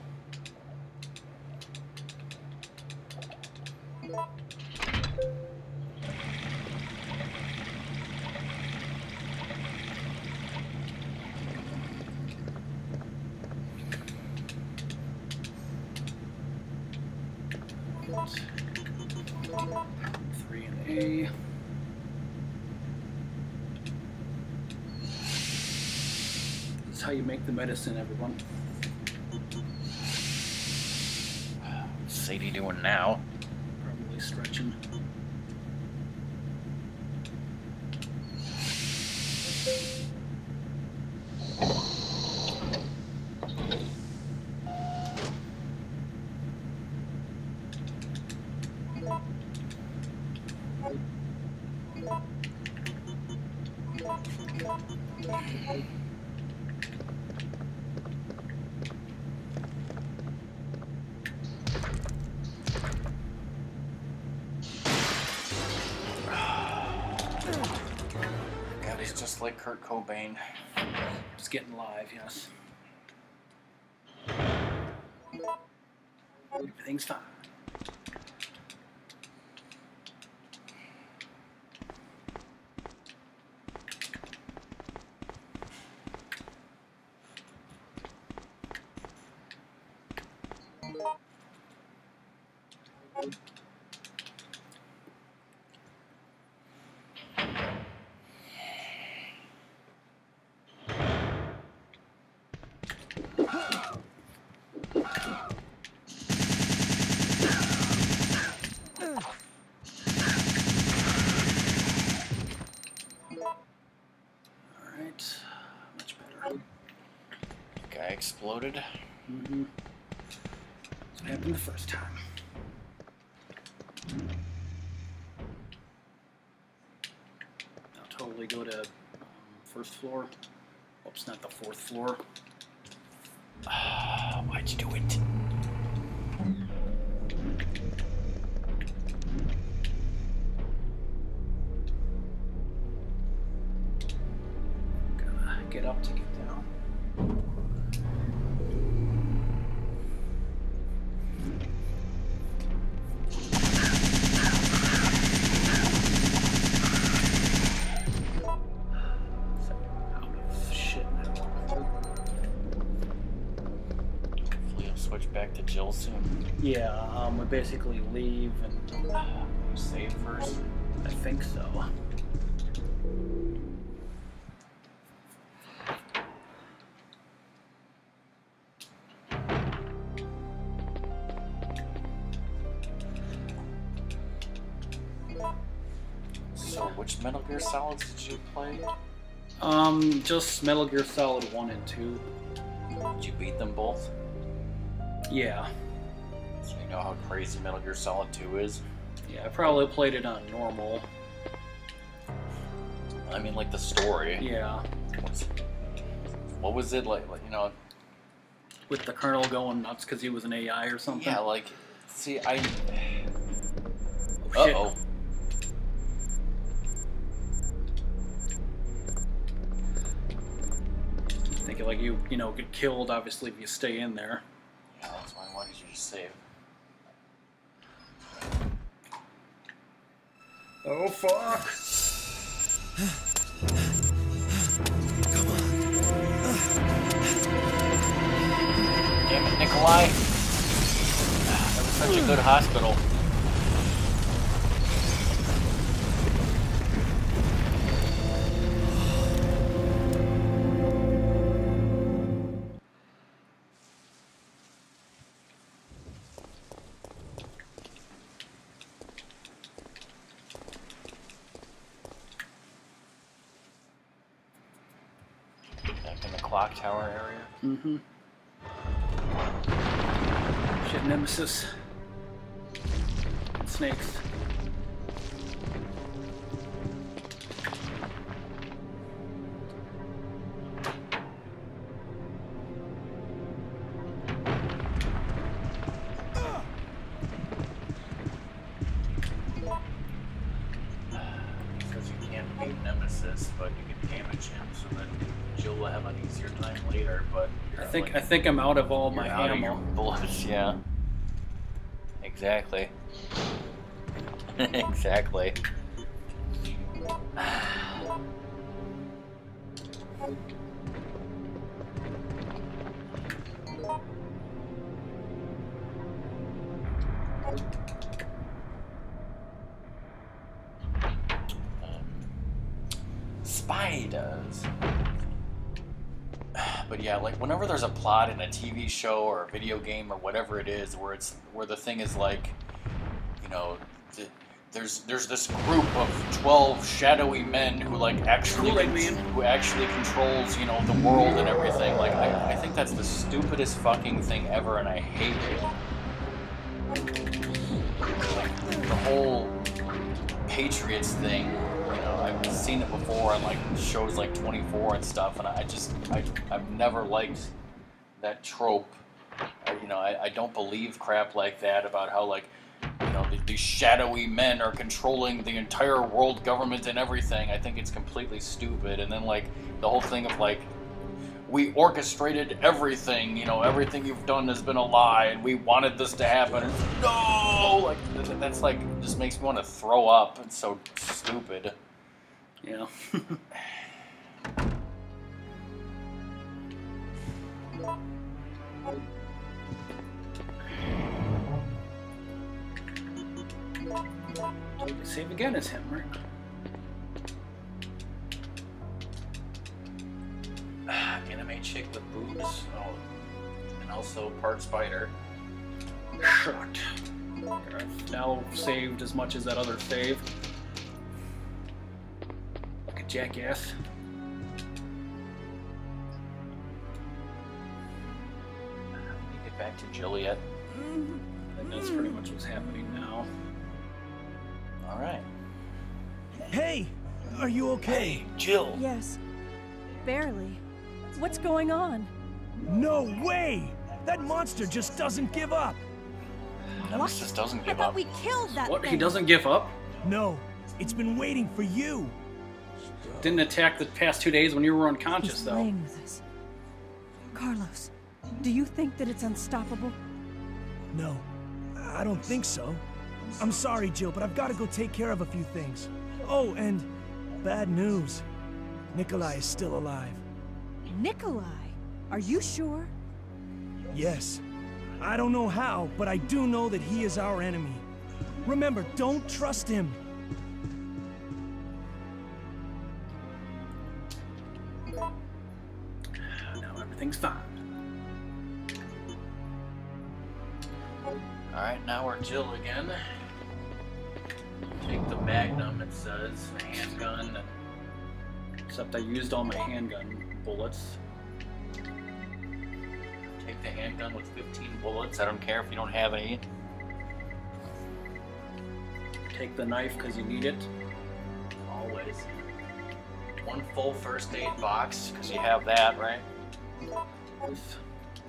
like Kurt Cobain. Just getting live, yes. Everything's fine. Alright. Much better. Guy exploded. Mm-hmm. That's what happened the first time. Now totally go to um, first floor. Oops, not the fourth floor. Ah, why'd you do it? Um, we basically leave and Save first. I think so. So, which Metal Gear Solids did you play? Um, just Metal Gear Solid 1 and 2. Did you beat them both? Yeah. Crazy Metal Gear Solid 2 is? Yeah, I probably played it on normal. I mean, like the story. Yeah. What's, what was it like? like you know, With the Colonel going nuts because he was an AI or something. yeah, like, see, I. Oh, Uh oh. Thinking like you, you know, get killed obviously if you stay in there. Yeah, that's why I wanted you to save. Oh fuck! Damn it, Nikolai! That was such a good hospital. Clock tower area. Mm-hmm. Shit, Nemesis. Snakes. Think I'm out of all my you're your ammo. bullets. Yeah, exactly. exactly. Plot in a TV show or a video game or whatever it is, where it's where the thing is like, you know, the, there's there's this group of twelve shadowy men who like actually con- who actually controls you know the world and everything. Like I, I think that's the stupidest fucking thing ever, and I hate it. Like the whole Patriots thing. You know, I've seen it before on like shows like 24 and stuff, and I just I I've never liked that trope. I, you know, I, I don't believe crap like that about how like you know the, these shadowy men are controlling the entire world government and everything. I think it's completely stupid. And then like the whole thing of like we orchestrated everything. You know, everything you've done has been a lie, and we wanted this to happen. No, like th- that's like just makes me want to throw up. It's so stupid. Yeah. Save again is him, right? Anime chick with boobs. Oh, and also part spider. Shot. I've now saved as much as that other save. Like a jackass. Back to Jill yet. I think that's pretty much what's happening now. All right. Hey, are you okay? Jill. Yes. Barely. What's going on? No way! That monster just doesn't give up. Nemesis doesn't I give thought up. we killed that What? thing. He doesn't give up? No, it's been waiting for you. Didn't attack the past two days when you were He's unconscious, though. playing with us. Carlos, do you think that it's unstoppable? No, I don't think so. I'm sorry, Jill, but I've got to go take care of a few things. Oh, and bad news. Nikolai is still alive. Nikolai, are you sure? Yes. I don't know how, but I do know that he is our enemy. Remember, don't trust him. Now everything's fine. All right, now we're Jill again. Take the Magnum. It says a handgun. Except I used all my handgun bullets. Take the handgun with 15 bullets. I don't care if you don't have any. Take the knife because you need it. Always. One full first aid box because you have that, right? And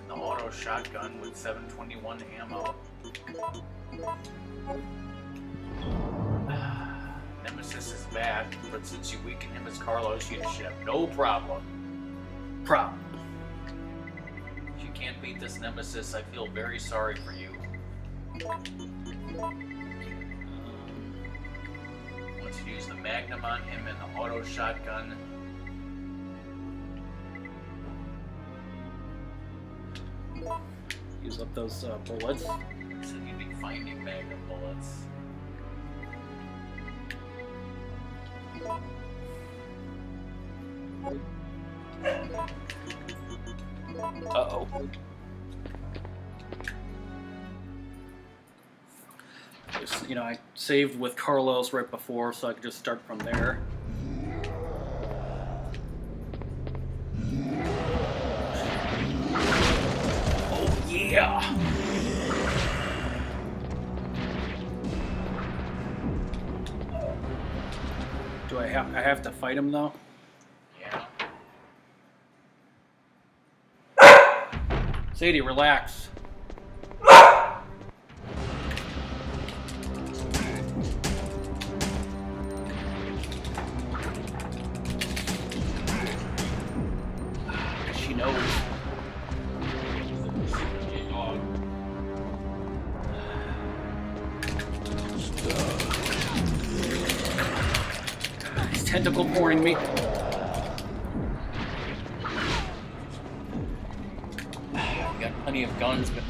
the auto shotgun with 721 ammo. Nemesis is bad, but since you weaken him as Carlos, you should have no problem. Problem. If you can't beat this Nemesis, I feel very sorry for you. Once you use the Magnum on him and the auto shotgun, Use up those uh, bullets. You'd be finding bullets. Uh oh. Just, you know, I saved with Carlos right before, so I could just start from there. Oh yeah! Do I have I have to fight him though? Yeah. Sadie, relax.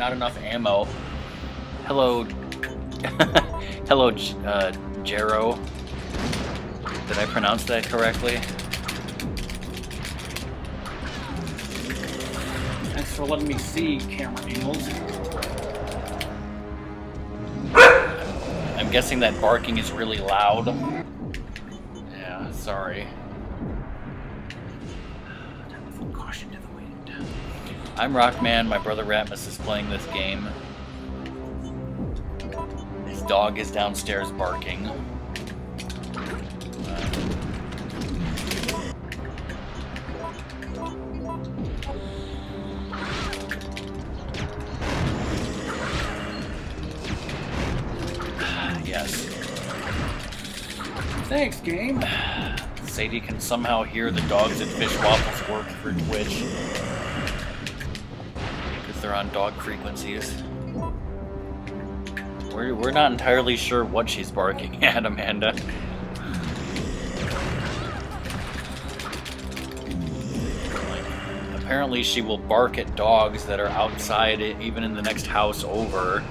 Not enough ammo. Hello. Hello, uh, Jero. Did I pronounce that correctly? Thanks for letting me see, camera angles. I'm guessing that barking is really loud. Yeah, sorry. Caution to. I'm Rockman. My brother Ratmus is playing this game. His dog is downstairs barking. Yes. Thanks, game. Sadie can somehow hear the dogs at Fish Waffles work for Twitch. They're on dog frequencies. We're, we're not entirely sure what she's barking at, Amanda. Apparently, she will bark at dogs that are outside, even in the next house over.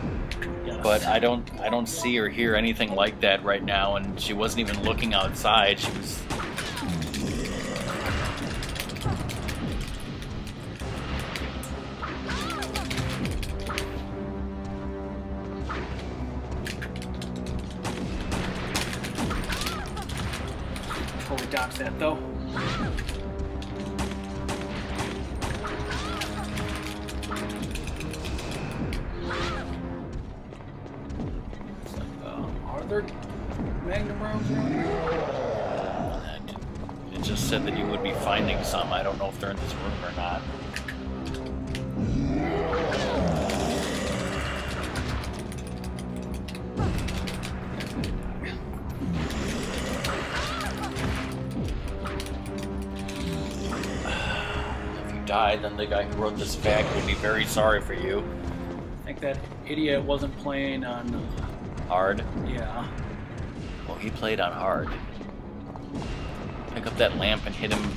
But I don't, I don't see or hear anything like that right now. And she wasn't even looking outside. She was this fact will be very sorry for you. I think that idiot wasn't playing on. uh, Hard. Yeah. Well, he played on hard. Pick up that lamp and hit him.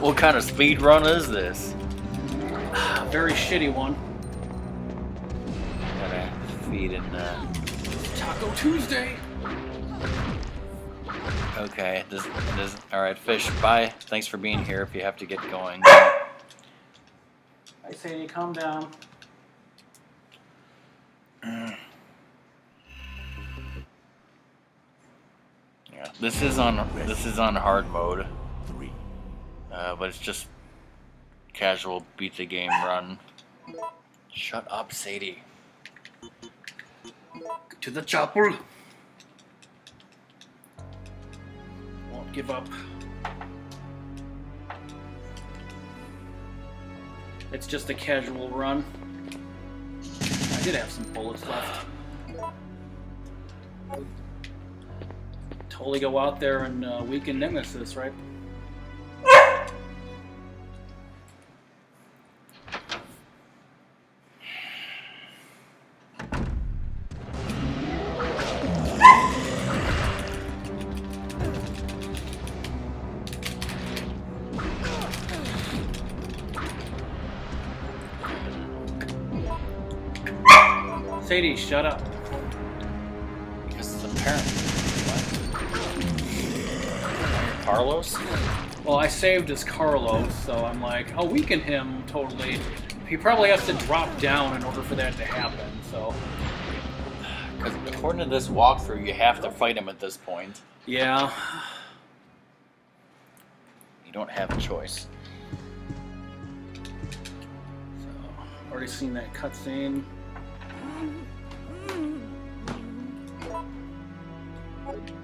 what kind of speed run is this? Very shitty one. Gotta feed in the. Taco Tuesday. Okay, this, this, all right, fish. Bye. Thanks for being here. If you have to get going. I say you calm down. Yeah, this is on this is on hard mode. Uh, but it's just casual beat the game run. Shut up, Sadie. To the chopper. Won't give up. It's just a casual run. I did have some bullets left. Totally go out there and uh, weaken Nemesis, right? Shut up. Because it's apparent. What? Carlos? Well, I saved as Carlos, so I'm like, I'll weaken him totally. He probably has to drop down in order for that to happen, so. Because according to this walkthrough, you have to fight him at this point. Yeah. You don't have a choice. So, already seen that cutscene. Bye.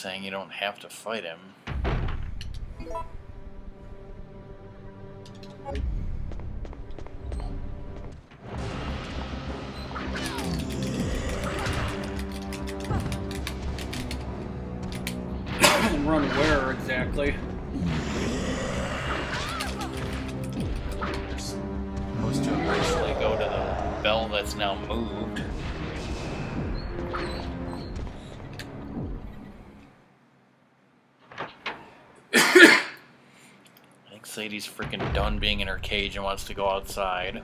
Saying you don't have to fight him. Sadie's freaking done being in her cage and wants to go outside.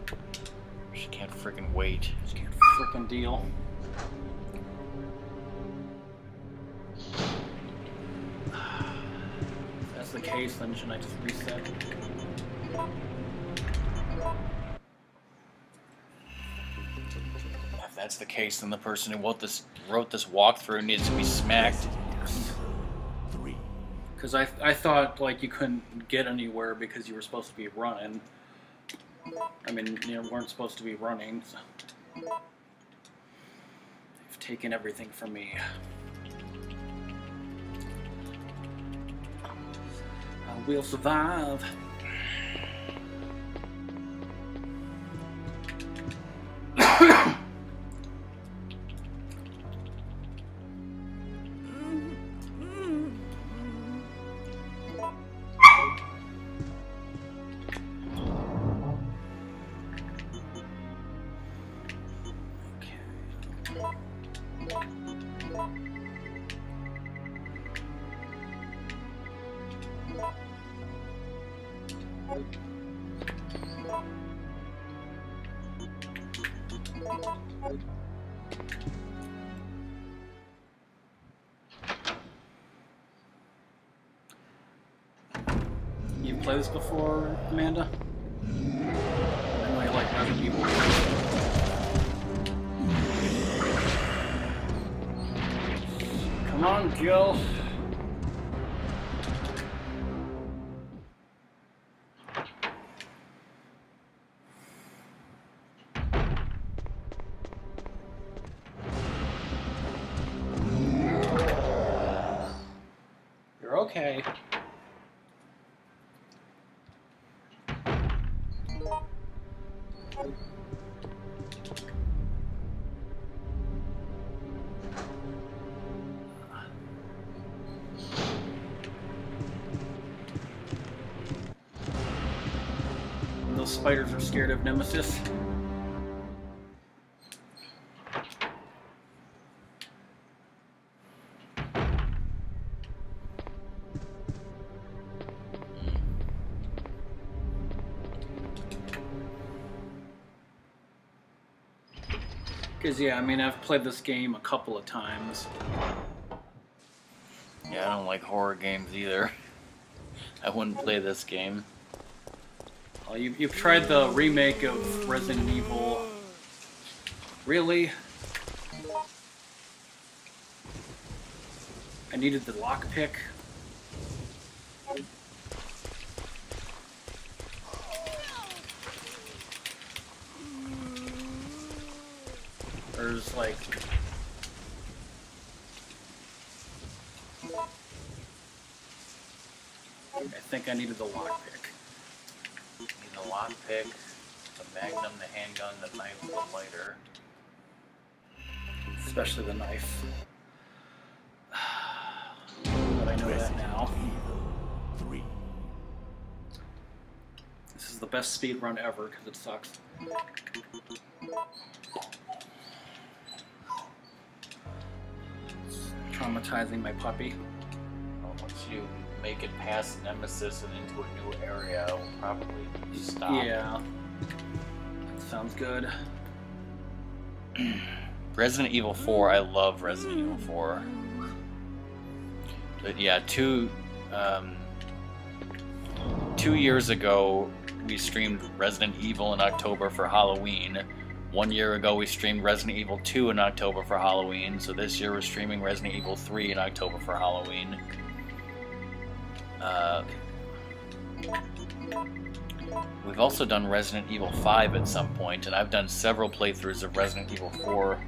She can't freaking wait. Just can't freaking deal. If that's the case, then shouldn't I just reset? If that's the case, then the person who wrote this wrote this walkthrough needs to be smacked. Because I, I thought like you couldn't get anywhere because you were supposed to be running. I mean, you weren't supposed to be running. So. They've taken everything from me. I will survive. Before, Amanda? Like Resident Evil. Come on, Jill. Spiders are scared of Nemesis. Because, yeah, I mean, I've played this game a couple of times. Yeah, I don't like horror games either. I wouldn't play this game. You, you've tried the remake of Resident Evil. Really? I needed the lockpick. There's like I think I needed the lockpick. Lockpick, the magnum, the handgun, the knife, the lighter. Especially the knife. But I know that now. Three. This is the best speed run ever because it sucks. It's traumatizing my puppy. Make it past Nemesis and into a new area, we'll probably stop. Yeah. Sounds good. Resident Evil 4, I love Resident Evil 4. But yeah, two um, two years ago we streamed Resident Evil in October for Halloween. One year ago we streamed Resident Evil 2 in October for Halloween. So this year we're streaming Resident Evil 3 in October for Halloween. Uh, We've also done Resident Evil 5 at some point, and I've done several playthroughs of Resident Evil 4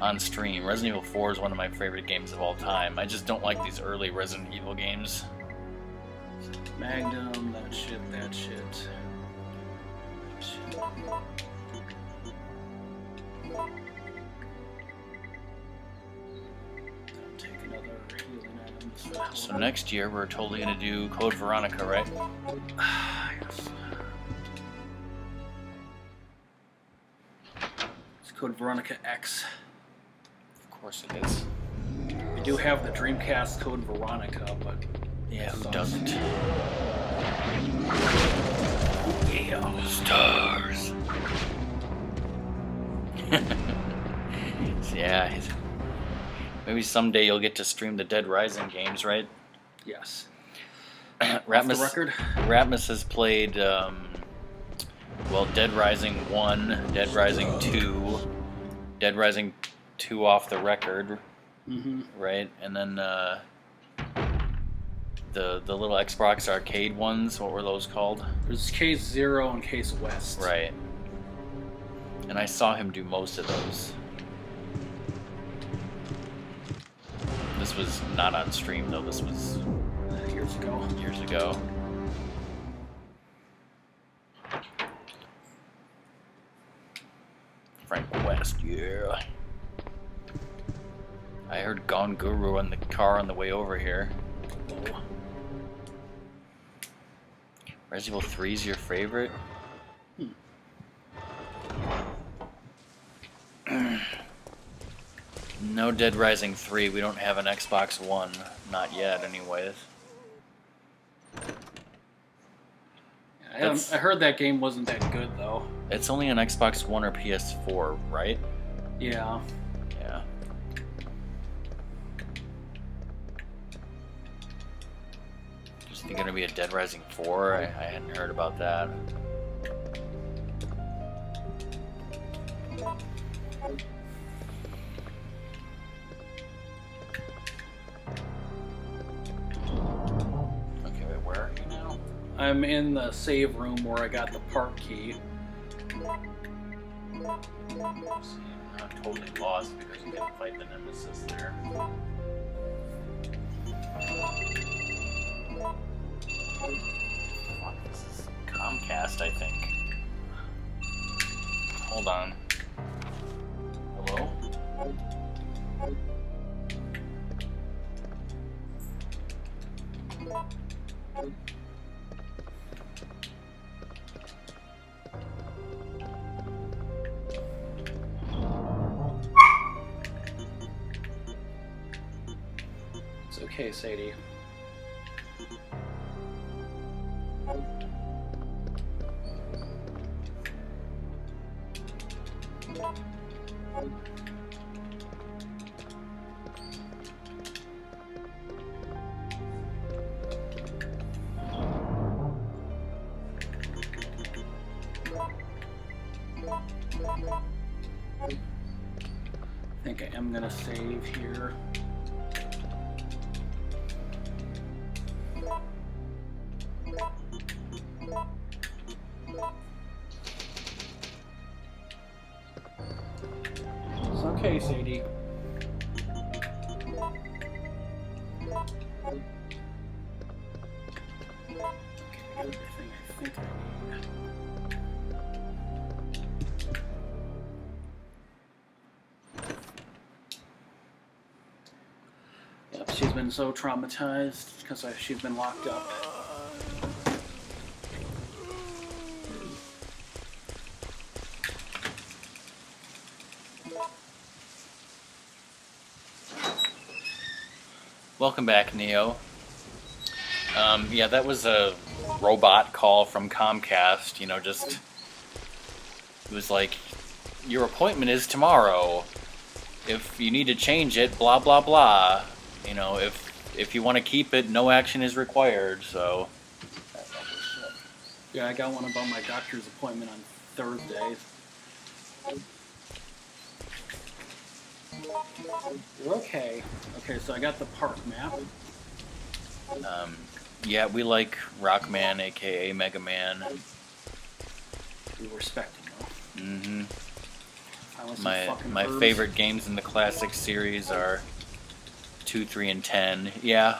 on stream. Resident Evil 4 is one of my favorite games of all time. I just don't like these early Resident Evil games. Magnum, that shit, that shit. Shit. So next year we're totally gonna do Code Veronica, right? yes. It's code Veronica X. Of course it is. We do have the Dreamcast code Veronica, but Yeah, who doesn't? Yeah, stars. yeah. he's- Maybe someday you'll get to stream the Dead Rising games, right? yes. Off the Ratmus, record. Ratmus has played, um, well, Dead Rising 1, Dead Rising 2, Dead Rising 2 off the record, Mm-hmm. right? And then uh, the the little Xbox arcade ones, what were those called? There's Case Zero and Case West. Right. And I saw him do most of those. This was not on stream though. This was Years ago. years ago. Frank West, yeah. I heard Gone Guru in the car on the way over here. Resident Evil 3 is your favorite? Hmm. no Dead Rising 3. We don't have an Xbox One. Not yet, anyways. I, I heard that game wasn't that good though. It's only an Xbox One or PS4, right? Yeah. Yeah. Is there gonna be a Dead Rising 4? I, I hadn't heard about that. Where are you now? I'm in the save room where I got the park key. See, I'm totally lost because you didn't fight the Nemesis there. Fuck, this is Comcast, I think. Hold on. Hello? It's okay, Sadie. So traumatized because she's been locked up. Welcome back, Neo. Um, yeah, that was a robot call from Comcast. You know, just it was like, your appointment is tomorrow. If you need to change it, blah blah blah. You know, if if you want to keep it, no action is required. So, Yeah, I got one about my doctor's appointment on Thursday. Okay. Okay, so I got the park map. um, yeah, we like Rockman, aka Mega Man. We respect him though. hmm some My my favorite games in the classic series are two, three, and ten. Yeah,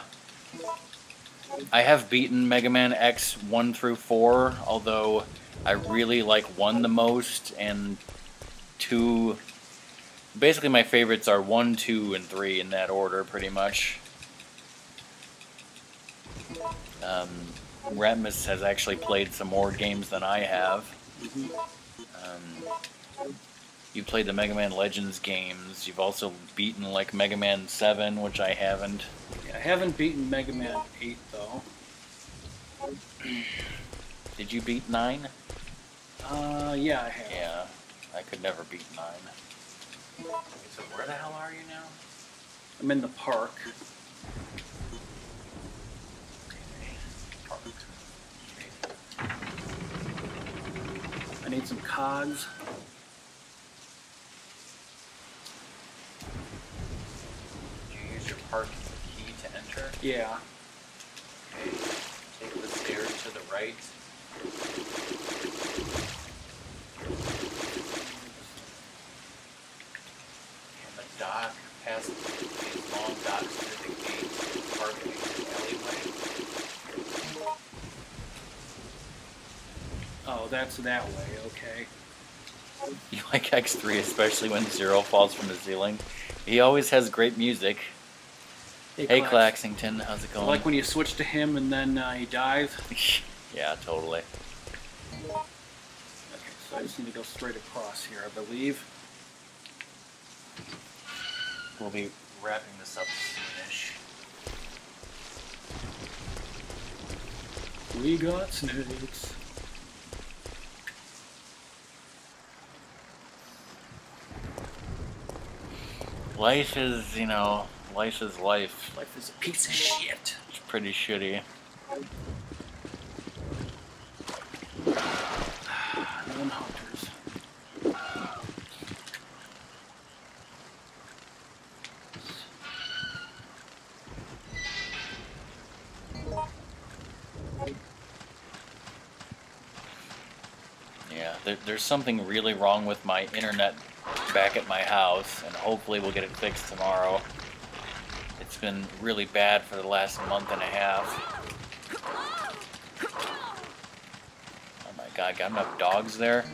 I have beaten Mega Man X one through four, although I really like one the most, and two. Basically, my favorites are one, two, and three in that order, pretty much. Um, Ratmus has actually played some more games than I have. Mhm. Um, you played the Mega Man Legends games. You've also beaten like Mega Man 7, which I haven't. Yeah, I haven't beaten Mega Man 8 though. Did you beat 9? Uh, yeah, I have. Yeah, I could never beat 9. So where the hell are you now? I'm in the park. Park. I need some cogs. Did you use your park key to enter? Yeah. Okay. Take the stairs to the right. And the dock past these long docks to the gate, parking alleyway. Oh, that's that way. Okay. You like X3, especially when Zero falls from the ceiling. He always has great music. Hey, Clax. Claxington, how's it going? like when you switch to him and then uh, he dies. yeah, totally. Okay, so I just need to go straight across here, I believe. We'll be wrapping this up soonish. We got snakes. Life is, you know, life is life. Life is a piece of shit. It's pretty shitty. Hunters. Yeah, there, there's something really wrong with my internet back at my house, and hopefully we'll get it fixed tomorrow. It's been really bad for the last month and a half. Oh my god, got enough dogs there?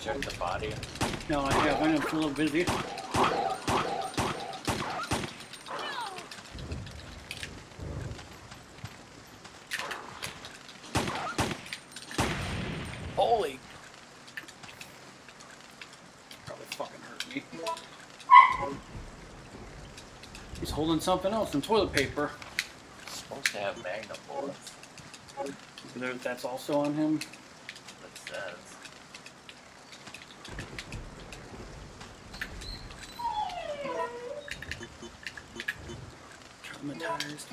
Check the body. No, I haven't. I'm a little busy. Holy! Probably fucking hurt me. He's holding something else than toilet paper. supposed to have magnum bullets. There, that's also on him. It says. Traumatized.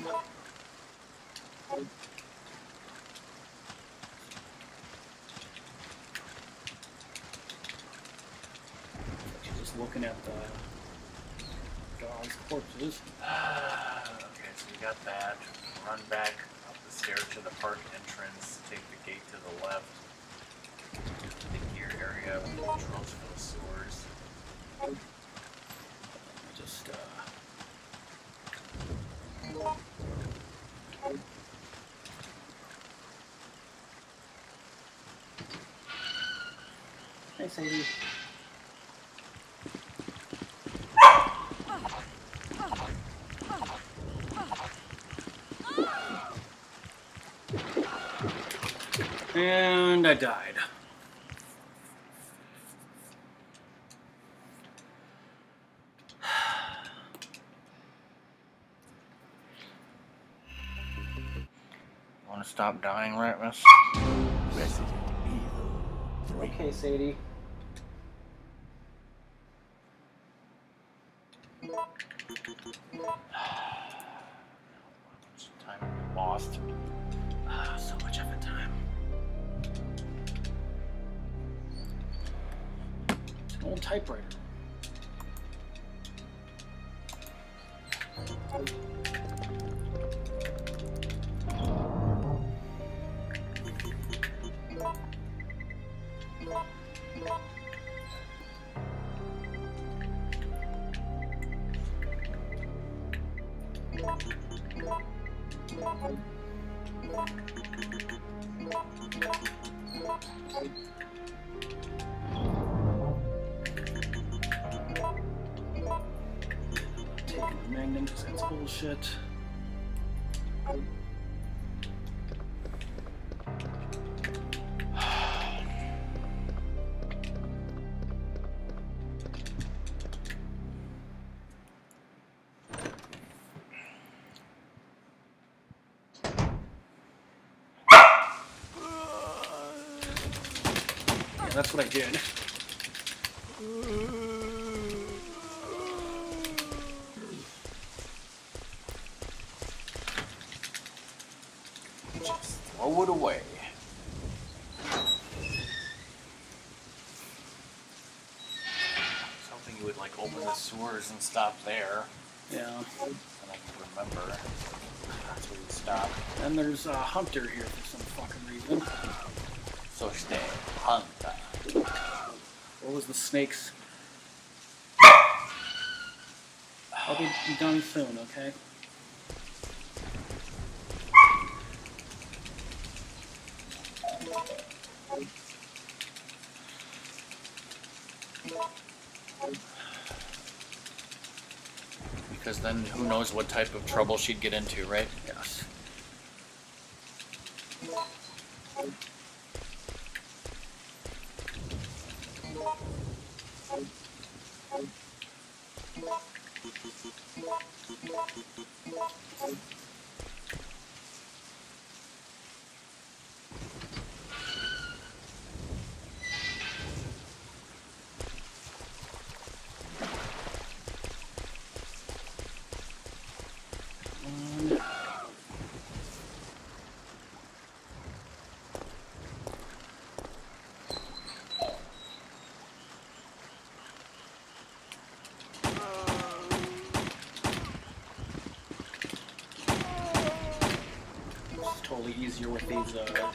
just looking at the dog's corpses. okay, so we got that. Run back up the stairs to the park entrance. Take the gate to the left. To the gear area with the controls for the sewers. Just uh, Hey, Sadie. And I died. Want to stop dying, right, miss? Resident Evil 3. Okay, Sadie. Yeah, that's what I. Just throw it away. Something you would like open the sewers and stop there. Yeah. And I can remember. That's where you stop. And there's a hunter here for some the snakes? I'll be done soon, okay? Because then who knows what type of trouble she'd get into, right? Yes. One. It's easier with these uh,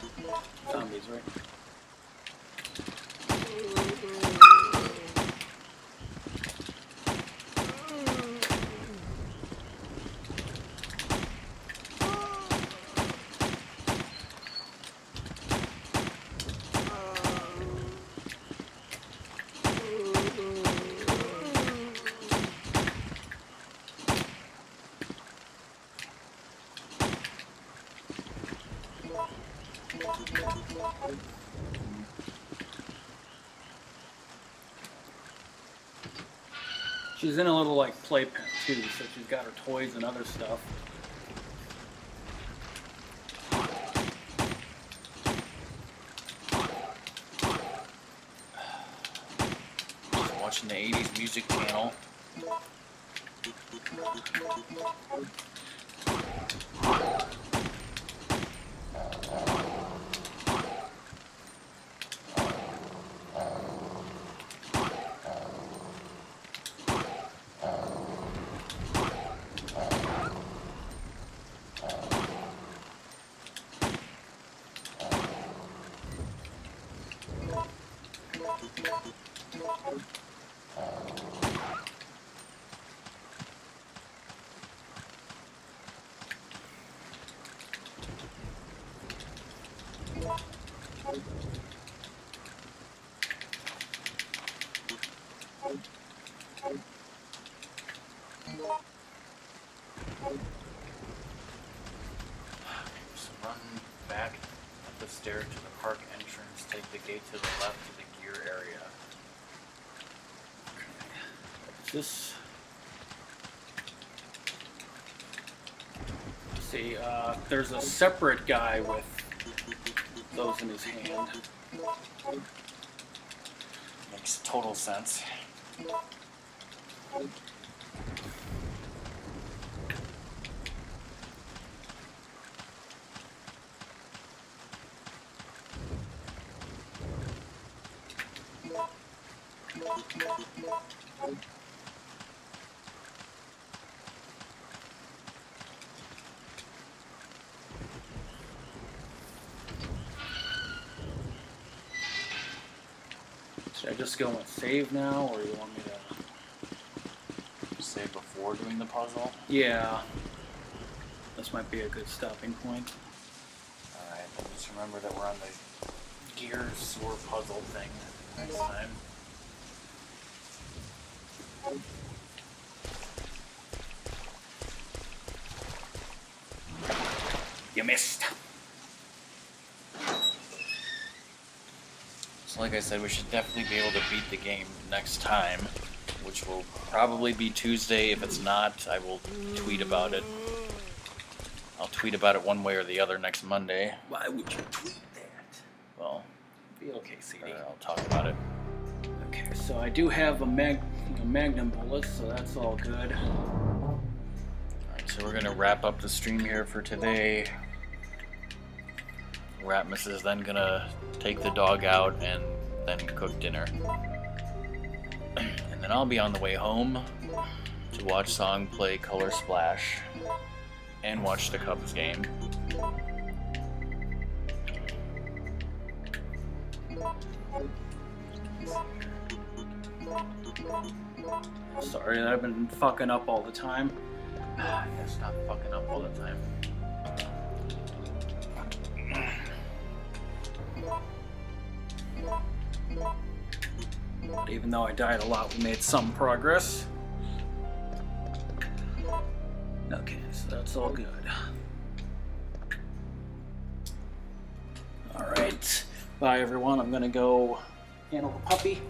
zombies, right? She's in a little like playpen too, so she's got her toys and other stuff. Watching the 80s music channel. Just run back up the stair to the park entrance, take the gate to the left to the gear area. This. See, uh, there's a separate guy with those in his hand. Makes total sense. Should I just go and save now, or you want me to? Say before doing the puzzle. Yeah. This might be a good stopping point. Alright, just remember that we're on the gear sewer puzzle thing next time. You missed. So like I said, we should definitely be able to beat the game next time, which will probably be Tuesday. If it's not, I will tweet about it. I'll tweet about it one way or the other next Monday. Why would you tweet that? Well, Be okay, CD. uh, I'll talk about it. Okay, so I do have a mag, a magnum bullet, so that's all good. Alright, so we're gonna wrap up the stream here for today. Ratmus is then gonna take the dog out and then cook dinner. And then I'll be on the way home to watch Song play Color Splash and watch the Cubs game. Sorry that I've been fucking up all the time. Yeah, stop fucking up all the time. Died a lot, we made some progress. Okay, so that's all good. Alright. Bye, everyone. I'm gonna go handle the puppy.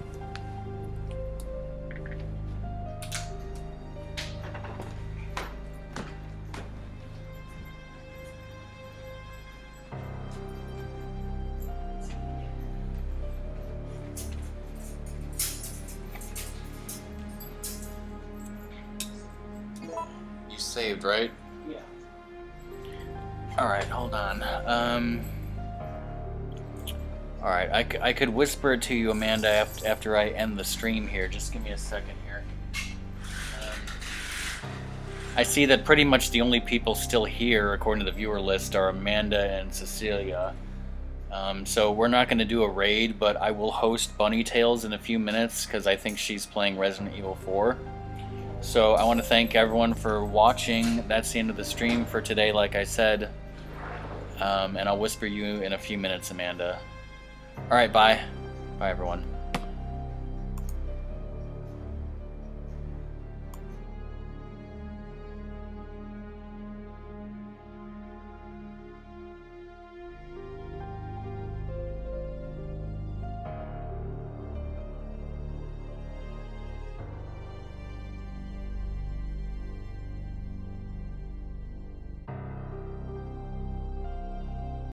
Could whisper it to you, Amanda, af- after I end the stream here. Just give me a second here. Um, I see that pretty much the only people still here, according to the viewer list, are Amanda and Cecilia. Um, so we're not going to do a raid, but I will host Bunny Tales in a few minutes because I think she's playing Resident Evil 4. So I want to thank everyone for watching. That's the end of the stream for today, like I said. Um, and I'll whisper you in a few minutes, Amanda. All right, bye. Bye, everyone.